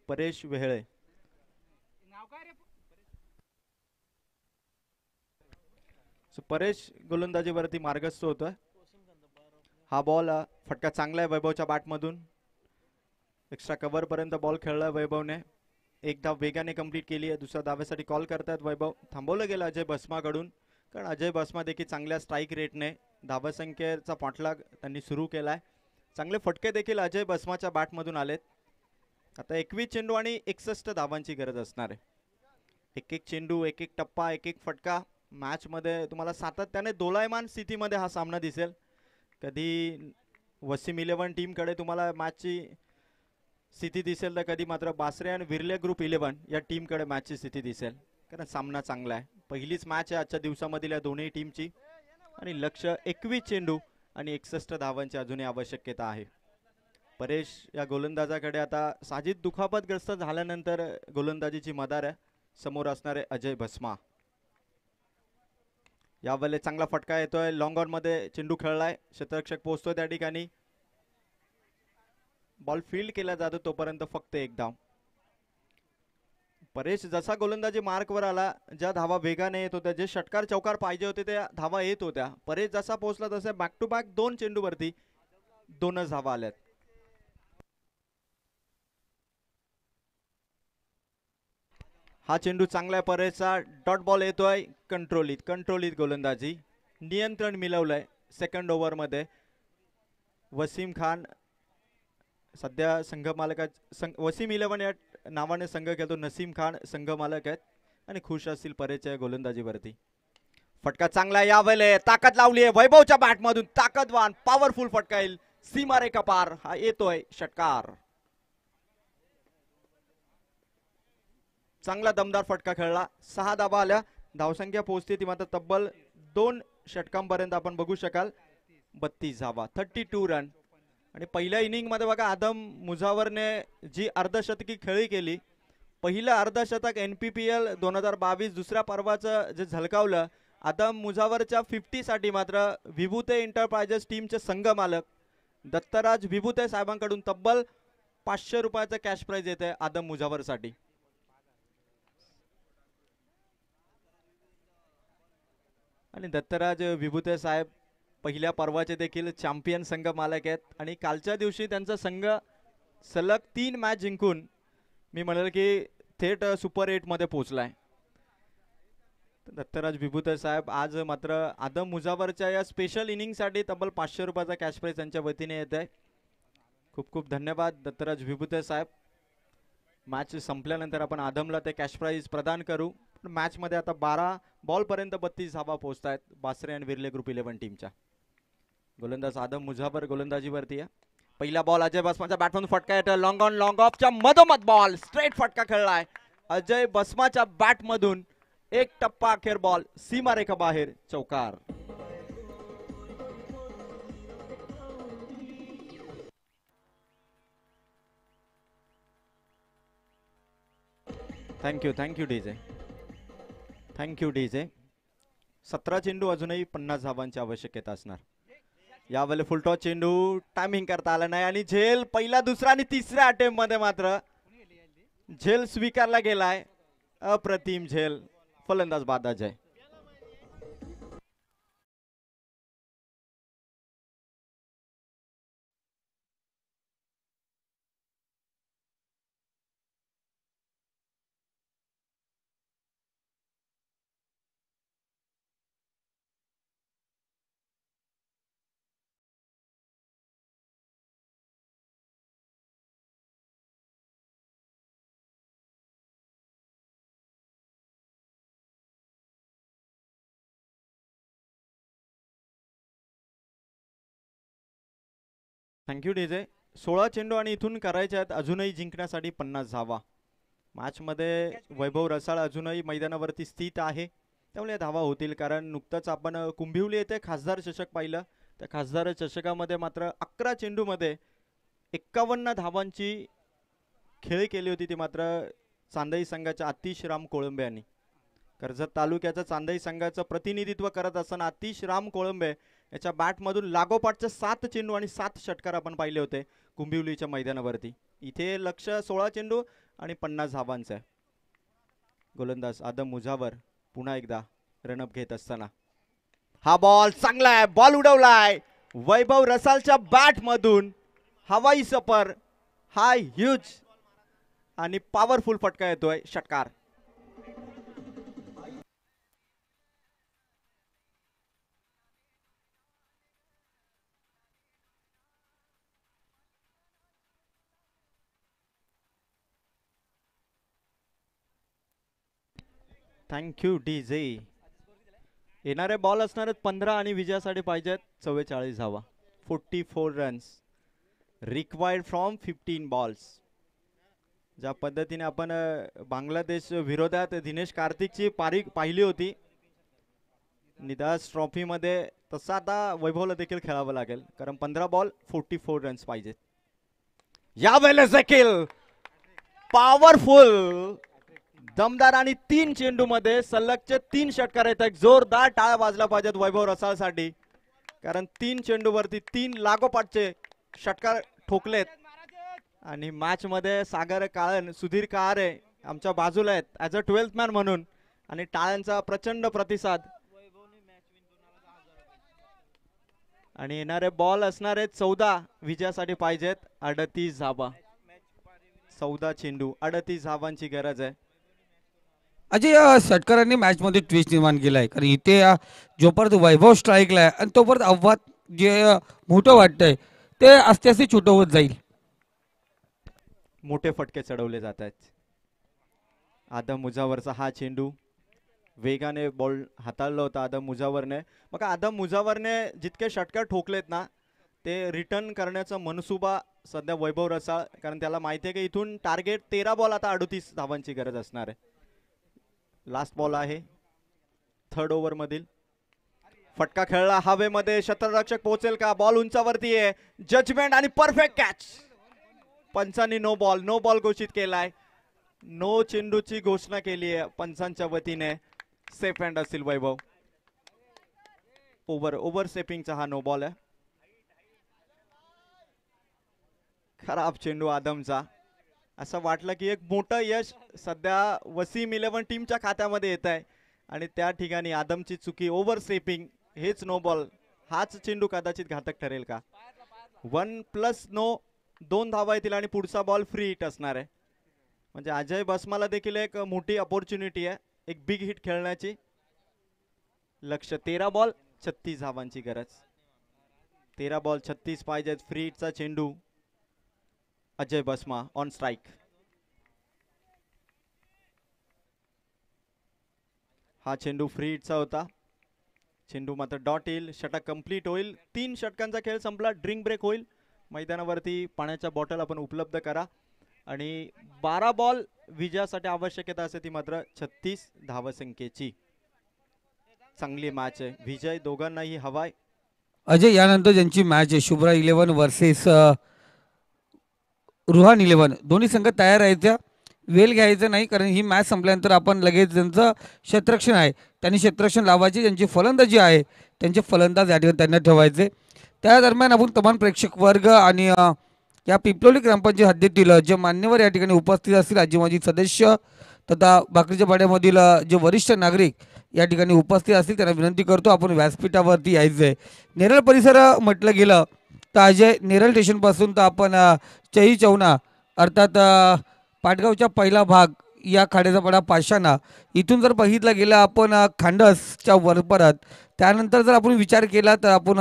परेश वेहळे. सो परेश गोलंदाजीवरती मार्गस्थ होतोय. हा बॉल फटका चांगला आहे वैभवच्या बॅटमधून एक्स्ट्रा कव्हरपर्यंत बॉल खेळलाय वैभवने. एक धाव वेगाने कंप्लीट केली आहे. दुसऱ्या धाव्यासाठी कॉल करतायत वैभव. थांबवलं गेलं अजय भस्माकडून. कारण अजय भस्मा देखील चांगल्या स्ट्राईक रेटने धावसंख्येचा पाठलाग त्यांनी सुरू केला आहे चांगले फटके देखील अजय भस्माच्या बॅटमधून आलेत. आता एकवीस चेंडू आणि एकसष्ट धावांची गरज असणार आहे. एक एक चेंडू एक एक टप्पा एक एक फटका मॅचमध्ये तुम्हाला सातत्याने दोलायमान स्थितीमध्ये हा सामना दिसेल. कधी वसीम इलेवन टीमकडे तुम्हाला मॅचची स्थिती दिसेल तर कधी मात्र बासरे आणि विर्ले ग्रुप इलेवन या टीमकडे मॅचची स्थिती दिसेल. कारण सामना चांगला आहे. पहिलीच मॅच आहे आजच्या दिवसामधील या दोन्ही टीमची आणि लक्ष एकवीस चेंडू आणि एकसष्ट धावांची अजूनही आवश्यकता आहे. परेश या गोलंदाजाकडे आता साजिद दुखापतग्रस्त झाल्यानंतर गोलंदाजीची मदार आहे. समोर असणारे अजय भस्मा. यावेळेला चांगला फटका येतोय. लॉंग ऑनमध्ये चेंडू खेळलाय. क्षेत्ररक्षक पोहोचतोय त्या ठिकाणी. बॉल फील्ड केला जातो तोपर्यंत फक्त एक धाव. परेश जसा गोलंदाजी मार्कवर आला ज्या धावा वेगाने येत होत्या जे षटकार चौकार पाहिजे होते त्या धावा येत होत्या. परेश जसा पोहोचला तसे बॅक टू बॅक दोन चेंडूवरती दोनच धावा आल्यात. हा चेंडू चांगला आहे परेशचा. डॉट बॉल येतोय कंट्रोलित कंट्रोलित गोलंदाजी. नियंत्रण मिळवलंय सेकंड ओव्हरमध्ये वसीम खान सध्या संघ मालका संघ वसीम इलेवन या नावाने संघ खेळतो. नसीम खान संघ मालक आहेत आणि खुश असतील परेच्या गोलंदाजीवरती फटका चांगला आहे ताकद लावली आहे. वैभवच्या बॅटमधून ताकदवान पॉवरफुल फटका येईल. सीमारेखा पार हा येतोय षटकार. चांगला दमदार फटका खेळला. सहा दाबा आल्या. धावसंख्या पोहोचते ती मात्र तब्बल दोन षटकांपर्यंत आपण बघू शकाल. बत्तीस धावा थर्टी टू रन आणि पहिल्या इनिंगमध्ये बघा आदम मुझावरने जी अर्धशतकी खेळी केली पहिलं अर्धशतक एन पी पी एल दोन हजार बावीस दुसऱ्या पर्वाचं जे झलकावलं आदम मुझावरच्या फिफ्टीसाठी मात्र विभूते एंटरप्राइजेस टीमचे संघ मालक दत्तराज विभूते साहेबांकडून तब्बल पाचशे रुपयाचं कॅश प्राईज येते आदम मुझावरसाठी. आणि दत्तराज विभूते साहेब पहिल्या पर्वाचे देखील चॅम्पियन संघ मालक आहेत. आणि कालच्या दिवशी त्यांचा संघ सलग तीन मॅच जिंकून मी म्हणेल की थेट सुपर एटमध्ये पोहोचलाय. दत्तराज विभूतर साहेब आज मात्र आदम मुजावरच्या या स्पेशल इनिंगसाठी तब्बल पाचशे रुपयाचा कॅश प्राईज त्यांच्या वतीने येत आहे. खूप खूप धन्यवाद दत्तराज विभूतर साहेब. मॅच संपल्यानंतर आपण आदमला ते कॅश प्राईज प्रदान करू. मॅचमध्ये आता बारा बॉलपर्यंत बत्तीस धावा पोहोचत आहेत बासरे आणि विर्ले ग्रुप इलेव्हन टीमच्या गोलंदाज आदम मुझाबर गोलंदाजीवरती आहे. पहिला बॉल अजय बसमाच्या बॅटमधून फटका येतो लॉंग ऑन लॉंग ऑफच्या मधोमध बॉल स्ट्रेट फटका खेळलाय. अजय बसमाच्या बॅटमधून एक टप्पा अखेर बॉल सीमारेखा बाहेर. चौकार. Thank you thank you DJ thank you DJ सतरा चेंडू अजूनही पन्नास धावांची आवश्यकता असणार. यावेळी फुलटॉस चेंडू टायमिंग करता आला नाही आणि झेल पहिला दुसरा आणि तिसऱ्या अटेम्पमध्ये मात्र झेल स्वीकारला गेलाय. अप्रतिम झेल. फलंदाज बाद आहे. थँक्यू डीजे सोळा चेंडू आणि इथून करायचे आहेत. अजूनही जिंकण्यासाठी पन्नास धावा. मॅचमध्ये वैभव रसाळ अजूनही मैदानावरती स्थित आहे. त्यामुळे धावा होतील कारण नुकतंच आपण कुंभिवली येथे खासदार चषक पाहिलं. त्या खासदार चषकामध्ये मात्र अकरा चेंडूमध्ये एक्कावन्न धावांची खेळी केली होती ती मात्र चांदई संघाच्या आतिश राम कोळंबे यांनी. कर्जत तालुक्याचं चांदई संघाचं प्रतिनिधित्व करत असताना आतिश राम कोळंबे याच्या बॅटमधून लागोपाठचे सात चेंडू आणि सात षटकार आपण पाहिले होते कुंभिवलीच्या मैदानावरती. इथे लक्ष सोळा चेंडू आणि पन्नास धावांचं. आहे गोलंदाज आदम मुझावर पुन्हा एकदा रनअप घेत असताना. हा बॉल चांगला आहे बॉल उडवलाय. वैभव रसालच्या बॅटमधून हवाई सफर हा ह्यूज आणि पॉवरफुल फटका येतोय षटकार. थँक्यू डी जे येणारे बॉल असणार आहेत पंधरा आणि विजयासाठी पाहिजेत चव्वेचाळीस धावा. Forty four runs required from fifteen balls ज्या पद्धतीने आपण बांगलादेश विरोधात दिनेश कार्तिकची पारी पाहिली होती. निदास ट्रॉफीमध्ये तसं आता वैभवला देखील खेळावं लागेल. कारण पंधरा बॉल फोर्टी फोर रन्स पाहिजेत. यावेळेस देखील पॉवरफुल दमदार आणि तीन चेंडू मध्ये सलगचे तीन षटकार येत आहेत जोरदार टाळ वाजला पाहिजेत वैभव रसाळसाठी. कारण तीन चेंडूवरती तीन लागोपाठचे षटकार ठोकलेत. आणि मॅच मध्ये सागर काळन सुधीर कहारे आमच्या बाजूला आहेत. ॲज अ ट्वेल्थ मॅन म्हणून. आणि टाळ्यांचा प्रचंड प्रतिसाद. आणि येणारे बॉल असणारे चौदा विजयासाठी पाहिजेत. अडतीस धाबा चौदा चेंडू अडतीस झाबांची गरज आहे. अजय षटकरांनी मॅचमध्ये ट्विस्ट निर्माण केला आहे कारण इथे जोपर्यंत वैभव स्ट्राईकला आहे आणि तोपर्यंत आव्हान जे मोठं वाटतंय ते आस्ते आस्ते छोटं होत जाईल. मोठे फटके चढवले जात आहेत आदम मुजावरचा हा चेंडू. वेगाने बॉल हाताळला होता आदम मुजावरने. मग आदम मुजावरने जितके षटकार ठोकलेत ना ते रिटर्न करण्याचा मनसुबा सध्या वैभव रसाळ कारण त्याला माहिती आहे की इथून टार्गेट तेरा बॉल आता अडतीस धावांची गरज असणार आहे. लास्ट बॉल आहे. थर्ड ओव्हर मधील. फटका खेळला. हवेमध्ये शत्ररक्षक पोहोचेल का? बॉल उंचावरती आहे. जजमेंट आणि परफेक्ट कॅच पंचांनी नो बॉल नो बॉल घोषित केलाय. नो चेंडूची घोषणा केली आहे पंचांच्या वतीने. सेफ हँड असतील वैभव. ओव्हर ओव्हर सेपिंगचा हा नो बॉल आहे. खराब चेंडू आदमचा. असं वाटलं की एक मोठं यश सध्या वसीम इलेव्हन टीमच्या खात्यामध्ये येत आहे. आणि त्या ठिकाणी आदमची चुकी ओव्हर सेपिंग हेच नो बॉल हाच चेंडू कदाचित घातक ठरेल का? वन प्लस नो दोन धावा येतील आणि पुढचा बॉल फ्री हिट असणार आहे. म्हणजे अजय बसमाला देखील एक मोठी अपॉर्च्युनिटी आहे एक बिग हिट खेळण्याची. लक्ष तेरा बॉल छत्तीस धावांची गरज. तेरा बॉल छत्तीस पाहिजेत फ्री हिटचा चेंडू. अजय बस्मा ऑन स्ट्राईक हा चेंडू फ्री हिटचा होता. चेंडू मात्र डॉट येईल. षटक कंप्लीट होईल. तीन षटकांचा खेळ संपला. ड्रिंक ब्रेक होईल. मैदानावरती पाण्याच्या बॉटल आपण उपलब्ध करा. आणि बारा बॉल विजयासाठी आवश्यकता असते ती मात्र छत्तीस धावसंख्येची चांगली मॅच आहे. विजय दोघांनाही हवाय. अजय यानंतर ज्यांची मॅच आहे Shubhra eleven versus Ruhan eleven. दोन्ही संघ तयार आहेत. त्या वेल घ्यायचं नाही कारण ही मॅच संपल्यानंतर आपण लगेच ज्यांचं क्षेत्ररक्षण आहे त्यांनी क्षेत्ररक्षण लावायचे ज्यांची फलंदाजी आहे त्यांचे फलंदाज या ठिकाणी त्यांना ठेवायचे. त्या दरम्यान आपण तमाम प्रेक्षक वर्ग आणि या पिपलोली ग्रामपंचायत हद्दीतील जे मान्यवर या ठिकाणी उपस्थित असतील आजी माजी सदस्य तथा बाकरीच्या पाड्यामधील जे वरिष्ठ नागरिक या ठिकाणी उपस्थित असतील त्यांना विनंती करतो आपण व्यासपीठावरती यायचं आहे नेरळ परिसर म्हटलं गेलं ताजे नेरल स्टेशनपासून तर आपण चई चौना अर्थात पाटगावचा पाटगावच्या पहिला भाग या खाड्याचा पडा पाषाणा. इथून जर बघितलं गेलं आपण खांडसच्या वर परत त्यानंतर जर आपण विचार केला तर आपण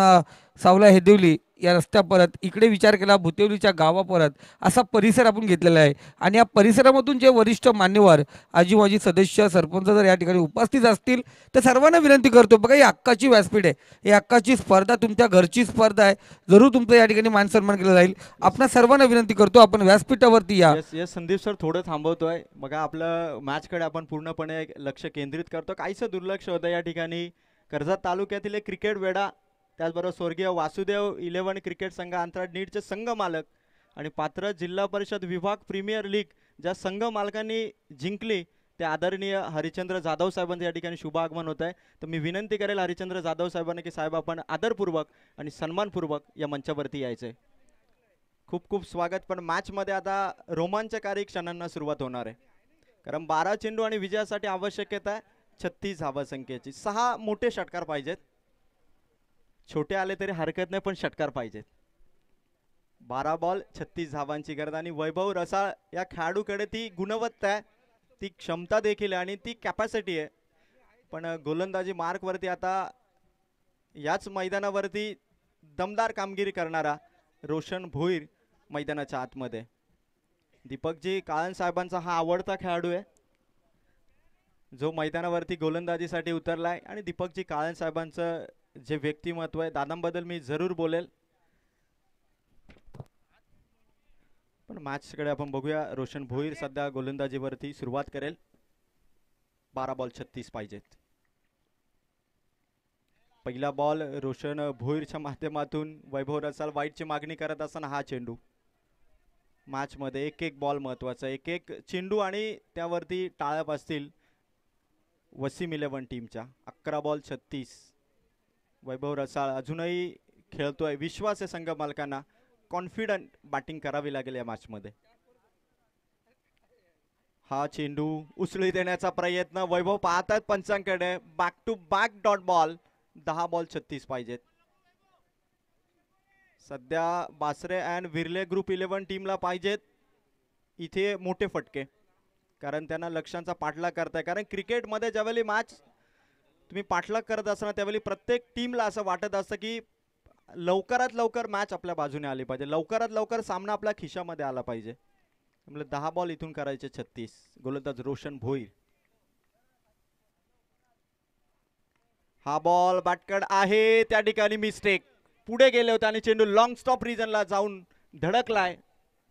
सावला हेदिवली या रस्त्या परत इकडे विचार केला भुतेवलीच्या गावा परत असा परिसर आपण घेतलेला आहे. आणि या परिसरामधून जे वरिष्ठ मान्यवर आजी माजी सदस्य सरपंच जर या ठिकाणी उपस्थित असतील तर सर्वांना विनंती करतो बघा ही हक्काची व्यासपीठ आहे. ही हक्काची स्पर्धा तुमच्या घरची स्पर्धा आहे. जरूर तुमचं या ठिकाणी मान सन्मान केला जाईल. आपणा सर्वांना विनंती करतो आपण व्यासपीठावरती या. संदीप सर थोडं थांबवतोय. बघा आपलं मॅचकडे आपण पूर्णपणे लक्ष केंद्रित करतो. काहीसं दुर्लक्ष होतं या ठिकाणी. कर्जत तालुक्यातील एक क्रिकेट वेडा त्याचबरोबर स्वर्गीय वासुदेव इलेव्हन क्रिकेट संघ अंतराळ नीटचे संघ मालक आणि पात्र जिल्हा परिषद विभाग प्रीमियर लीग ज्या संघ मालकांनी जिंकली ते आदरणीय हरिचंद्र जाधव साहेबांचं या ठिकाणी शुभ आगमन होत आहे. तर मी विनंती करेल हरिचंद्र जाधव साहेबांना की साहेब आपण आदरपूर्वक आणि सन्मानपूर्वक या मंचावरती यायचे. खूप खूप स्वागत. पण मॅचमध्ये आता रोमांचकारी क्षणांना सुरुवात होणार आहे. कारण बारा चेंडू आणि विजयासाठी आवश्यकता आहे छत्तीस धावा संख्येची सहा मोठे षटकार पाहिजेत. छोटे आले तरी हरकत नाही पण षटकार पाहिजेत. बारा बॉल छत्तीस धावांची गरज आणि वैभव रसाळ या खेळाडूकडे ती गुणवत्ता आहे. ती क्षमता देखील आहे आणि ती कॅपॅसिटी आहे. पण गोलंदाजी मार्कवरती आता याच मैदानावरती दमदार कामगिरी करणारा रोशन भोईर मैदानाच्या आतमध्ये. दीपकजी काळन साहेबांचा हा आवडता खेळाडू आहे. जो मैदानावरती गोलंदाजीसाठी उतरला आहे आणि दीपकजी काळन साहेबांचं जे व्यक्तिमत्व आहे दादांबद्दल मी जरूर बोलेल. पण मॅचकडे आपण बघूया. रोशन भोईर सध्या गोलंदाजीवरती सुरुवात करेल. बारा बॉल छत्तीस पाहिजेत. पहिला बॉल रोशन भोईरच्या माध्यमातून वैभव रसाल वाईटची मागणी करत असताना हा चेंडू. मॅचमध्ये एक एक बॉल महत्त्वाचा एक एक चेंडू आणि त्यावरती टाळप असतील वसीम इलेव्हन टीमच्या अकरा बॉल छत्तीस. वैभव रसाळ अजूनही खेळतोय. विश्वास आहे संघ मालकांना. कॉन्फिडंट बॅटिंग करावी लागेल या मॅचमध्ये हा चेंडू उचली देण्याचा प्रयत्न. वैभव पाहतात पंचांकडे. Back to back dot ball दहा बॉल छत्तीस पाहिजेत. सध्या Basare and Virle group eleven टीमला पाहिजेत. इथे मोठे फटके. कारण त्यांना लक्षांचा पाठलाग करताय. कारण क्रिकेटमध्ये ज्यावेळी मॅच तुम्ही पाठलाग करत असताना त्यावेळी प्रत्येक टीमला असं वाटत असतं की लवकरात लवकर मॅच आपल्या बाजूने आली पाहिजे. लवकरात लवकर सामना आपल्या खिशामध्ये आला पाहिजे. त्यामुळे दहा बॉल इथून करायचे छत्तीस. गोलंदाज रोशन भोईर. हा बॉल बाटकड आहे. त्या ठिकाणी मिस्टेक पुढे गेले होते आणि चेंडू लॉंग स्टॉप रिजनला जाऊन धडकलाय.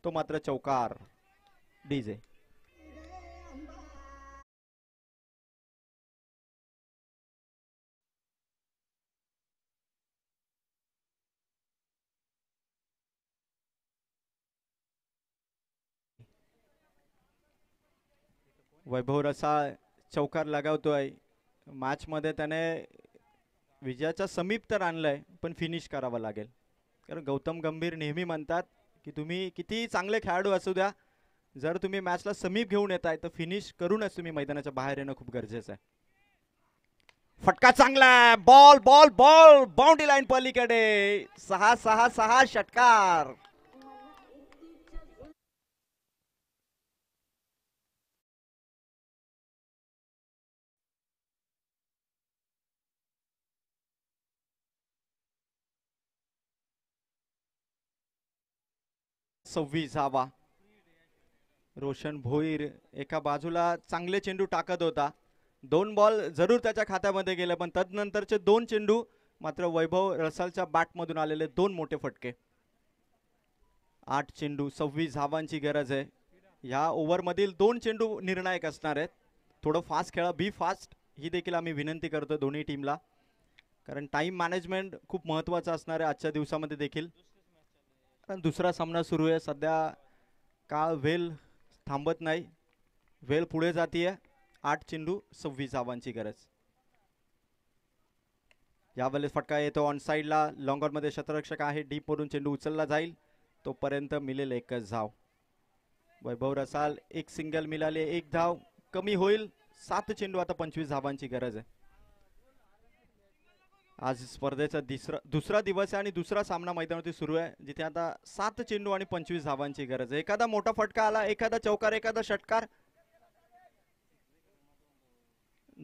तो मात्र चौकार. डीजे वैभव रसाळ चौकार लगावतोय. मॅचमध्ये त्याने विजयाच्या समीप तर आणलंय पण फिनिश करावं लागेल. कारण गौतम गंभीर नेहमी म्हणतात की तुम्ही किती चांगले खेळाडू असू द्या. जर तुम्ही मॅचला समीप घेऊन येताय तर फिनिश करूनच तुम्ही मैदानाच्या बाहेर येणं खूप गरजेचं आहे. फटका चांगला ball ball ball boundary line पलीकडे. सहा सहा सहा षटकार. सव्वीस धावा रोशन भोईर एका बाजूला चांगले चेंडू टाकत होता. दोन बॉल जरूर त्याच्या खात्यामध्ये गेले पण तदनंतरचे दोन चेंडू मात्र वैभव रसालच्या बॅटमधून आलेले दोन मोठे फटके. आठ चेंडू सव्वीस धावांची गरज आहे. ह्या ओव्हरमधील दोन चेंडू निर्णायक असणार आहेत. थोडं फास्ट खेळा बी फास्ट. ही देखील आम्ही विनंती करतो दोन्ही टीमला. कारण टाईम मॅनेजमेंट खूप महत्त्वाचं असणार आहे आजच्या दिवसामध्ये देखील. पण दुसरा सामना सुरू आहे. सध्या काळ वेल थांबत नाही. वेल पुढे जातीये. आठ चेंडू सव्वीस धावांची गरज. यावेळेस फटका येतो. ऑन साईडला लॉंगॉनमध्ये शतरक्षक आहे. डीप चेंडू उचलला जाईल. तोपर्यंत मिळेल एकच धाव. वैभव रसाल एक सिंगल मिळाले. एक धाव कमी होईल. सात चेंडू आता पंचवीस धावांची गरज आहे. आज स्पर्धेचा दुसरा दुसरा दिवस आहे आणि दुसरा सामना मैदानावरती सुरू आहे जिथे आता सात चेंडू आणि पंचवीस धावांची गरज आहे. एखादा मोठा फटका आला एखादा चौकार एखादा षटकार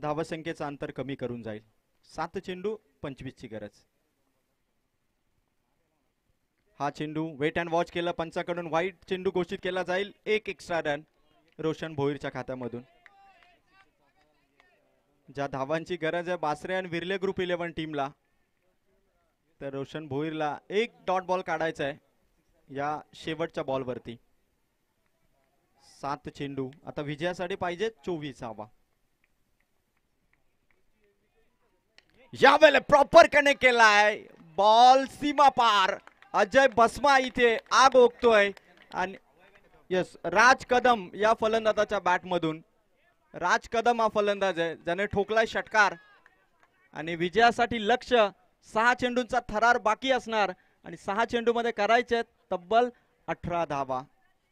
धावसंख्येचं अंतर कमी करून जाईल. सात चेंडू पंचवीसची गरज. हा चेंडू वेट अँड वॉच केला पंचाकडून वाईट चेंडू घोषित केला जाईल. एक एक्स्ट्रा रन रोशन भोईरच्या खात्यामधून. ज्या धावांची गरज आहे बासरे आणि विरले ग्रुप इलेव्हन टीमला तर रोशन भोईरला एक डॉट बॉल काढायचा आहे या शेवटच्या बॉलवरती सात चेंडू. आता विजयासाठी पाहिजे चोवीस हवा यावेळेला प्रॉपर कनेक्ट केलाय. बॉल सीमा पार. अजय बसमा इथे आग ओकतोय. आणि यस राज कदम या फलंदाजाच्या बॅट मधून. राज कदम हा फलंदाज आहे ज्याने ठोकलाय षटकार. आणि विजयासाठी लक्ष सहा चेंडूंचा थरार बाकी असणार. आणि सहा चेंडू मध्ये करायचे तब्बल अठरा धावा.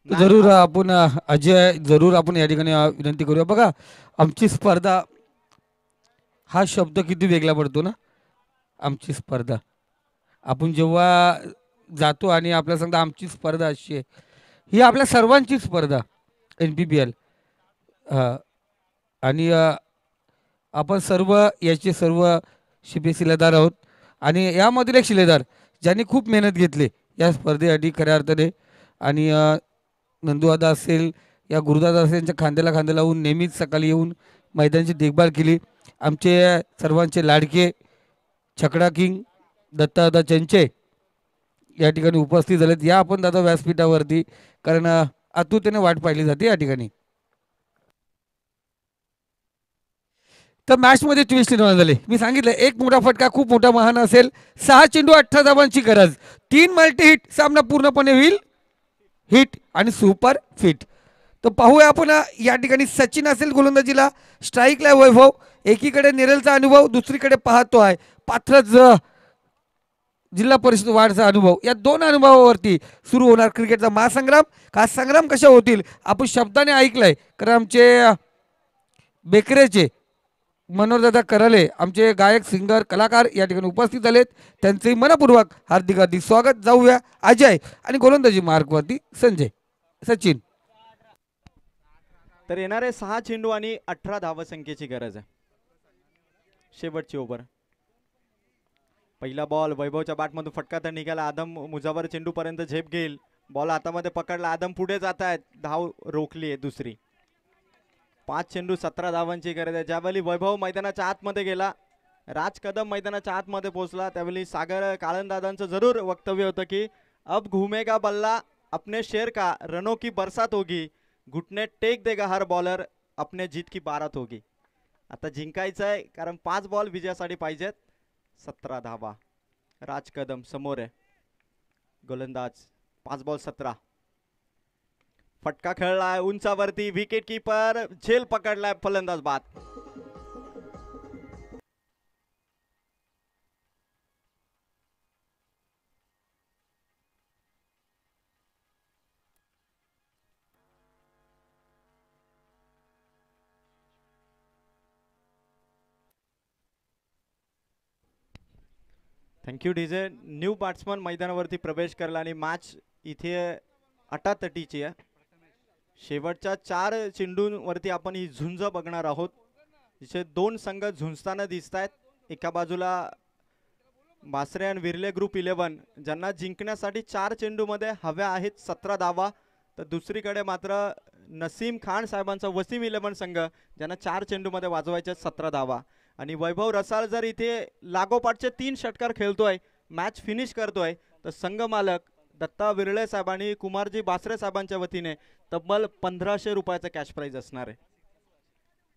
जरूर आपण अजय जरूर आपण या ठिकाणी विनंती करूया. बघा आमची स्पर्धा हा शब्द किती वेगळा पडतो ना? आमची स्पर्धा. आपण जेव्हा जातो आणि आपल्याला सांगता आमची स्पर्धा अशी आहे. ही आपल्या सर्वांची स्पर्धा एन पी बी एल आणि आपण सर्व याचे सर्व शिपे शिलेदार आहोत. आणि यामधील एक शिलेदार ज्यांनी खूप मेहनत घेतली या स्पर्धेसाठी खऱ्या अर्थाने. आणि नंदुवादा असेल या गुरुदादा असेल यांच्या खांद्याला खांद्याला लावून नेहमीच सकाळी येऊन मैदानाची देखभाल केली. आमचे सर्वांचे लाडके छकडा किंग दत्तादा चंचे या ठिकाणी उपस्थित झालेत. या आपण दादा व्यासपीठावरती कारण आतुरतेने वाट पाहिली जाते या ठिकाणी. तर मॅचमध्ये ट्विस्ट निर्माण झाले. मी सांगितलं एक मोठा फटका खूप मोठा महान असेल. सहा चेंडू अठरा धावांची गरज. तीन मल्टी हिट सामना पूर्णपणे होईल. हिट आणि सुपर फिट तर पाहूया आपण या ठिकाणी सचिन असेल गोलंदाजीला. स्ट्राईकला वैभव. एकीकडे निरलचा अनुभव दुसरीकडे पाहतो आहे. पात्र जिल्हा परिषद वाढचा अनुभव. या दोन अनुभवावरती सुरू होणार क्रिकेटचा महासंग्राम. का संग्राम कशा होतील? आपण शब्दाने ऐकलंय. कारण आमचे बेकरेचे मनोहरदादा कराले आमचे गायक सिंगर कलाकार या ठिकाणी उपस्थित झालेत. त्यांचेही मनपूर्वक हार्दिक हार्दिक स्वागत. जाऊया अजय आणि गोलंदाजी मार्कवरती संजय. सचिन. तर येणारे सहा चेंडू आणि अठरा धावसंख्येची गरज आहे. शेवटची ओव्हर. पहिला बॉल वैभवच्या बॅटमधून फटका तर निघाला. आदम मुजावर चेंडू पर्यंत झेप घेईल. बॉल हातामध्ये पकडला. आदम पुढे जात आहेत. धाव रोखली आहे दुसरी. पाच चेंडू सतरा धावांची गरज आहे. ज्यावेळी वैभव मैदानाच्या आतमध्ये गेला राज कदम मैदानाच्या आतमध्ये पोहोचला त्यावेळी सागर काळंदादांचं जरूर वक्तव्य होतं की अब घुमेगा बल्ला अपने शेर का रनों की बरसात होगी घुटने टेक देगा हर बॉलर अपने जीत की बारात होगी. आता जिंकायचं आहे कारण पाच बॉल विजयासाठी पाहिजेत. सतरा धावा. राज कदम समोर आहे. गोलंदाज पाच बॉल सतरा. फटका खेळलाय उंचावरती विकेट किपर झेल पकडलाय फलंदाज बाद. थँक्यू डीजे न्यू बॅट्समन मैदानावरती प्रवेश करला आणि मॅच इथे अटातटीची आहे. शेवटच्या चार चेंडूंवरती आपण ही झुंज बघणार आहोत. जिथे दोन संघ झुंजताना दिसत आहेत एका बाजूला बासरे आणि विरले ग्रुप इलेव्हन ज्यांना जिंकण्यासाठी चार चेंडूमध्ये हव्या आहेत सतरा धावा. तर दुसरीकडे मात्र नसीम खान साहेबांचा वसीम इलेव्हन संघ ज्यांना चार चेंडूमध्ये वाजवायचे सतरा धावा. आणि वैभव रसाळ जर इथे लागोपाठचे तीन षटकार खेळतोय मॅच फिनिश करतोय तर संघ मालक दत्ता विरळे साहेब आणि कुमारजी बासरे साहेबांच्या वतीने तब्बल पंधराशे रुपयाचं कॅश प्राईज असणार आहे.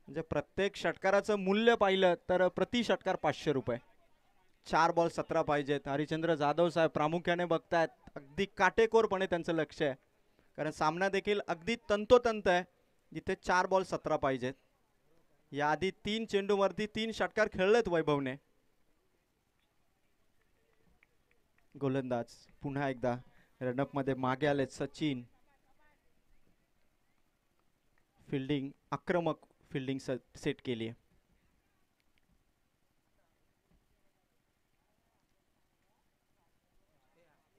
म्हणजे प्रत्येक षटकाराचं मूल्य पाहिलं तर प्रति षटकार पाचशे रुपये. चार बॉल सतरा पाहिजेत. हरिचंद्र जाधव साहेब प्रामुख्याने बघतायत. अगदी काटेकोरपणे त्यांचं लक्ष आहे. कारण सामना देखील अगदी तंतोतंत आहे. जिथे चार बॉल सतरा पाहिजेत. याआधी तीन चेंडूवरती तीन षटकार खेळलेत वैभवने. गोलंदाज. पुन्हा एकदा रनअपमध्ये मागे आलेत सचिन. फिल्डिंग आक्रमक फिल्डिंग सेट केली आहे.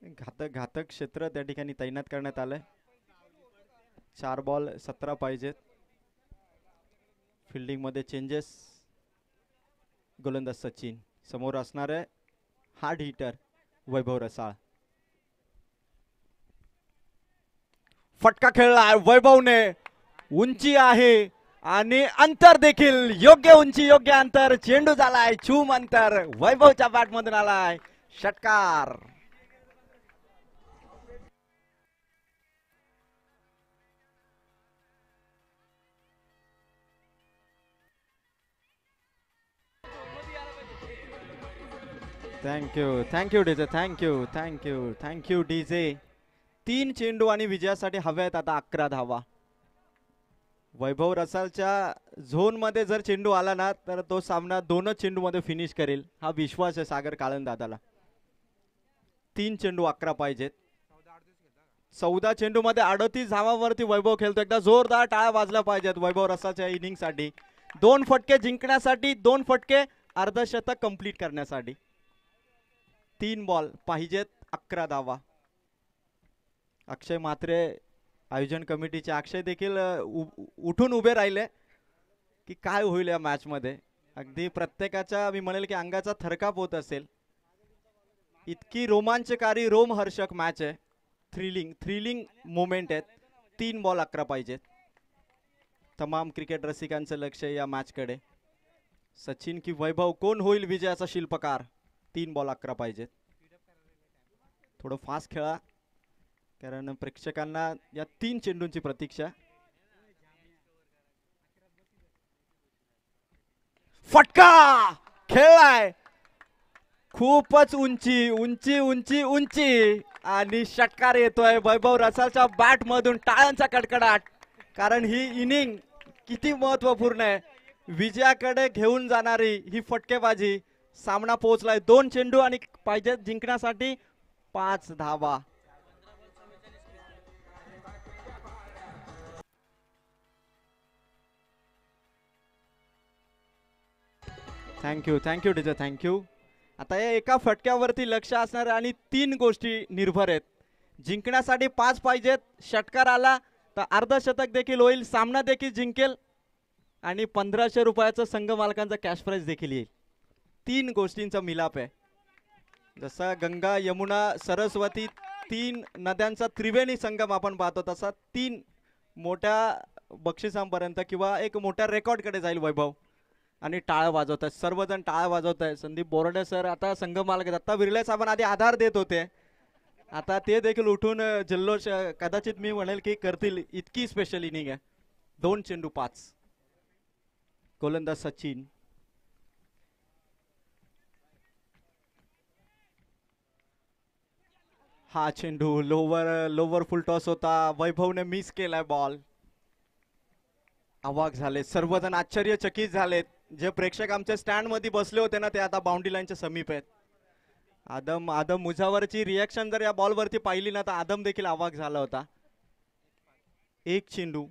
घातक घातक क्षेत्र त्या ठिकाणी तैनात करण्यात आलंय. चार बॉल सतरा पाहिजेत. फिल्डिंगमध्ये चेंजेस गोलंदाज सचिन. समोर असणार आहे हार्ड हिटर वैभव रसाळ फटका खेळला वैभवने. उंची आहे आणि अंतर देखील योग्य उंची योग्य अंतर. चेंडू झालाय चूम अंतर. वैभवच्या बॅटमधून आलाय षटकार. Thank you thank you DJ thank you thank you thank you DJ तीन चेंडू आणि विजयासाठी हव्या आहेत आता अकरा धावा वैभव रसालच्या झोनमध्ये जर चेंडू आला ना तर तो सामना दोनच चेंडूमध्ये फिनिश करेल. हा विश्वास आहे सागर कालंदादाला तीन चेंडू अकरा पाहिजेत. चौदा चेंडूमध्ये अडतीस धावावरती वैभव खेळतो. एकदा जोरदार टाळ्या वाजल्या पाहिजेत वैभव रसाच्या इनिंगसाठी दोन फटके जिंकण्यासाठी दोन फटके अर्धशतक कंप्लीट करण्यासाठी. तीन बॉल पाहिजेत अकरा धावा. अक्षय मात्रे आयोजन कमिटीचे. अक्षय देखील उ- उठून उभे राहिले की काय होईल या मॅचमध्ये. अगदी प्रत्येकाच्या मी म्हणेल की अंगाचा थरकाप होत असेल. इतकी रोमांचकारी रोमहर्षक मॅच आहे. थ्रिलिंग थ्रिलिंग मोमेंट आहेत. तीन बॉल अकरा पाहिजेत. तमाम क्रिकेट रसिकांचं लक्ष आहे या मॅचकडे. सचिन की वैभव कोण होईल विजयाचा शिल्पकार? तीन बॉल अकरा पाहिजेत. थोडं फास्ट खेळा. कारण प्रेक्षकांना या तीन चेंडूंची प्रतीक्षा. फटका! खेळलाय. खूपच उंची उंची उंची उंची. आणि षटकार येतोय वैभव रसालच्या बॅट मधून टाळ्यांचा कडकडाट. कारण ही इनिंग किती महत्त्वपूर्ण आहे. विजयाकडे घेऊन जाणारी ही फटकेबाजी सामना पोहोचलाय. दोन चेंडू आणि पाहिजे जिंकण्यासाठी पाच धावा. थँक्यू थँक्यू टीचर थँक्यू आता या एका फटक्यावरती लक्ष असणार आणि तीन गोष्टी निर्भर आहेत. जिंकण्यासाठी पाच पाहिजेत षटकार आला तर अर्धशतक देखील होईल सामना देखील जिंकेल आणि पंधराशे रुपयाचं संघ मालकांचा कॅश प्राईज देखील येईल. तीन गोष्टींचा मिलाप आहे. जसा गंगा यमुना सरस्वती तीन नद्यांचा त्रिवेणी संगम आपण पाहतो तसा तीन मोठ्या बक्षिसांपर्यंत किंवा एक मोठ्या रेकॉर्डकडे जाईल वैभव. आणि टाळ वाजवत आहेत सर्वजण टाळ वाजवत आहेत. संदीप बोर्डे सर आता संगमाला मालक आहेत आता विरले साहेबांना आधी आधार देत होते. आता ते देखील उठून जल्लोष कदाचित मी म्हणेल की करतील इतकी स्पेशल इनिंग आहे. दोन चेंडू पाच. गोलंदाज सचिन. हा चेंडू लोवर लोवर फुल टॉस होता. वैभवने मिस केलाय बॉल अवाक झाले सर्वजण आश्चर्यचकित झालेत. जे प्रेक्षक आमच्या स्टँडमध्ये बसले होते ना ते आता बाउंड्री लाईनच्या समीप आहेत. आदम आदम मुझावरची रिॲक्शन जर या बॉलवरती पाहिली ना तर आदम देखील अवाक झाला होता. एक चेंडू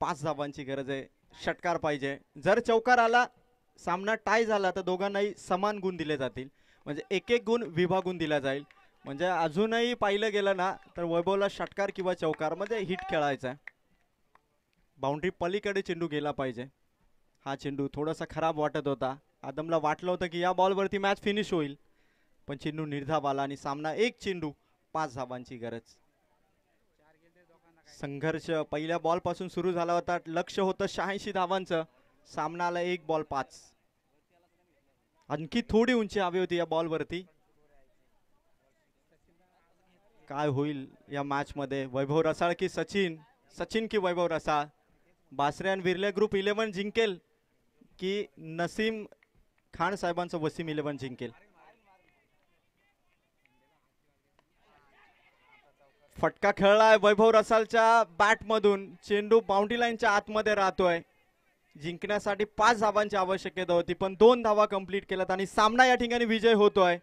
पाच धावांची गरज आहे. षटकार पाहिजे. जर चौकार आला सामना टाय झाला तर दोघांनाही समान गुण दिले जातील. म्हणजे एक एक गुण विभागून दिला जाईल. म्हणजे अजूनही पाहिलं गेलं ना तर वैभवला षटकार किंवा चौकार म्हणजे हिट खेळायचा आहे. बाउंड्री पलीकडे चेंडू गेला पाहिजे. हा चेंडू थोडासा खराब वाटत होता. आदमला वाटलं होतं की या बॉलवरती मॅच फिनिश होईल. पण चेंडू निर्धाव आला आणि सामना एक चेंडू पाच धावांची गरज. संघर्ष पहिल्या बॉलपासून सुरू झाला होता. लक्ष होतं शहाऐंशी धावांचं. सामनाला एक बॉल पाच. आणखी थोडी उंची हवी होती या बॉलवरती. काय होईल या मॅचमध्ये वैभव रसाळ की सचिन? सचिन की वैभव रसाळ? बासरे विरले ग्रुप इलेव्हन जिंकेल की नसीम खान साहेबांचं वसीम इलेव्हन जिंकेल? फटका खेळलाय वैभव रसालच्या बॅटमधून चेंडू बाउंड्री लाईनच्या आतमध्ये राहतोय. जिंकण्यासाठी पाच धावांची आवश्यकता होती पण दोन धावा कंप्लीट केल्यात आणि सामना या ठिकाणी विजय होतोय.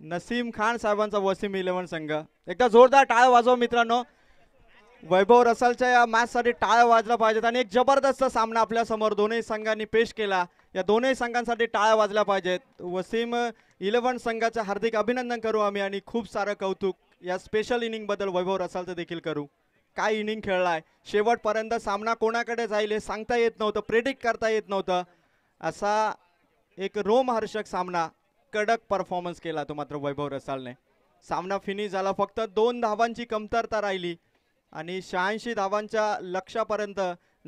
नसीम खान साहेबांचा वसीम इलेव्हन संघ. एकदा जोरदार टाळ वाजव मित्रांनो. वैभव रसालच्या या मॅच साठी वाजला पाहिजेत आणि एक जबरदस्त सामना आपल्यासमोर दोन्ही संघांनी पेश केला. या दोन्ही संघांसाठी टाळ्या वाजल्या पाहिजेत. वसीम इलेव्हन संघाचं हार्दिक अभिनंदन करू आम्ही आणि खूप सारं कौतुक या स्पेशल इनिंगबद्दल वैभव रसालचं देखील करू. काय इनिंग खेळलाय? शेवटपर्यंत सामना कोणाकडे जाईल हे सांगता येत नव्हतं प्रेडिक्ट करता येत नव्हतं. असा एक रोमहर्षक सामना कडक परफॉर्मन्स केला तो मात्र वैभव रसालने. सामना फिनिश झाला फक्त दोन धावांची कमतरता राहिली. आणि शहाऐंशी धावांच्या लक्षापर्यंत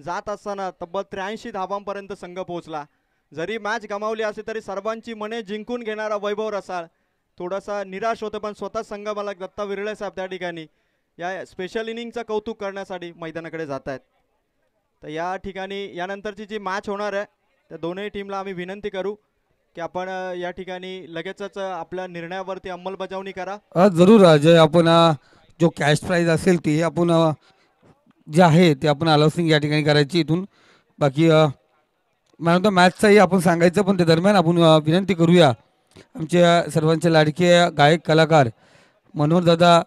जात असताना तब्बल त्र्याऐंशी धावांपर्यंत संघ पोहोचला. जरी मॅच गमावली असली तरी सर्वांची मने जिंकून घेणारा वैभव रसाळ थोडासा निराश होतो पण स्वतः संघ मला दत्ता विरळे साहेब त्या ठिकाणी या स्पेशल इनिंगचं कौतुक करण्यासाठी मैदानाकडे जात आहेत तर या ठिकाणी यानंतरची जी मॅच होणार आहे त्या दोनही टीमला आम्ही विनंती करू. की आपण या ठिकाणी लगेचच आपल्या निर्णयावरती अंमलबजावणी करा. अ, जरूर अजय आपण अ, जो कॅश प्राईज असेल ती आपण अ, जे आहे ते आपण अलाउसिंग या ठिकाणी करायची इथून. बाकी मॅन ऑफ द मॅचचाही आपण सांगायचं पण त्या दरम्यान आपण अ, विनंती करूया. आमच्या सर्वांचे लाडके गायक कलाकार मनोहरदादा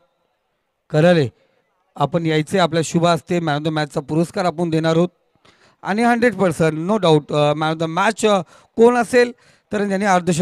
करारे आपण यायचे आपल्या शुभ असते मॅन ऑफ द मॅचचा पुरस्कार आपण देणार आहोत. आणि hundred percent no doubt man of the match कोण असेल तर त्यांनी अर्धश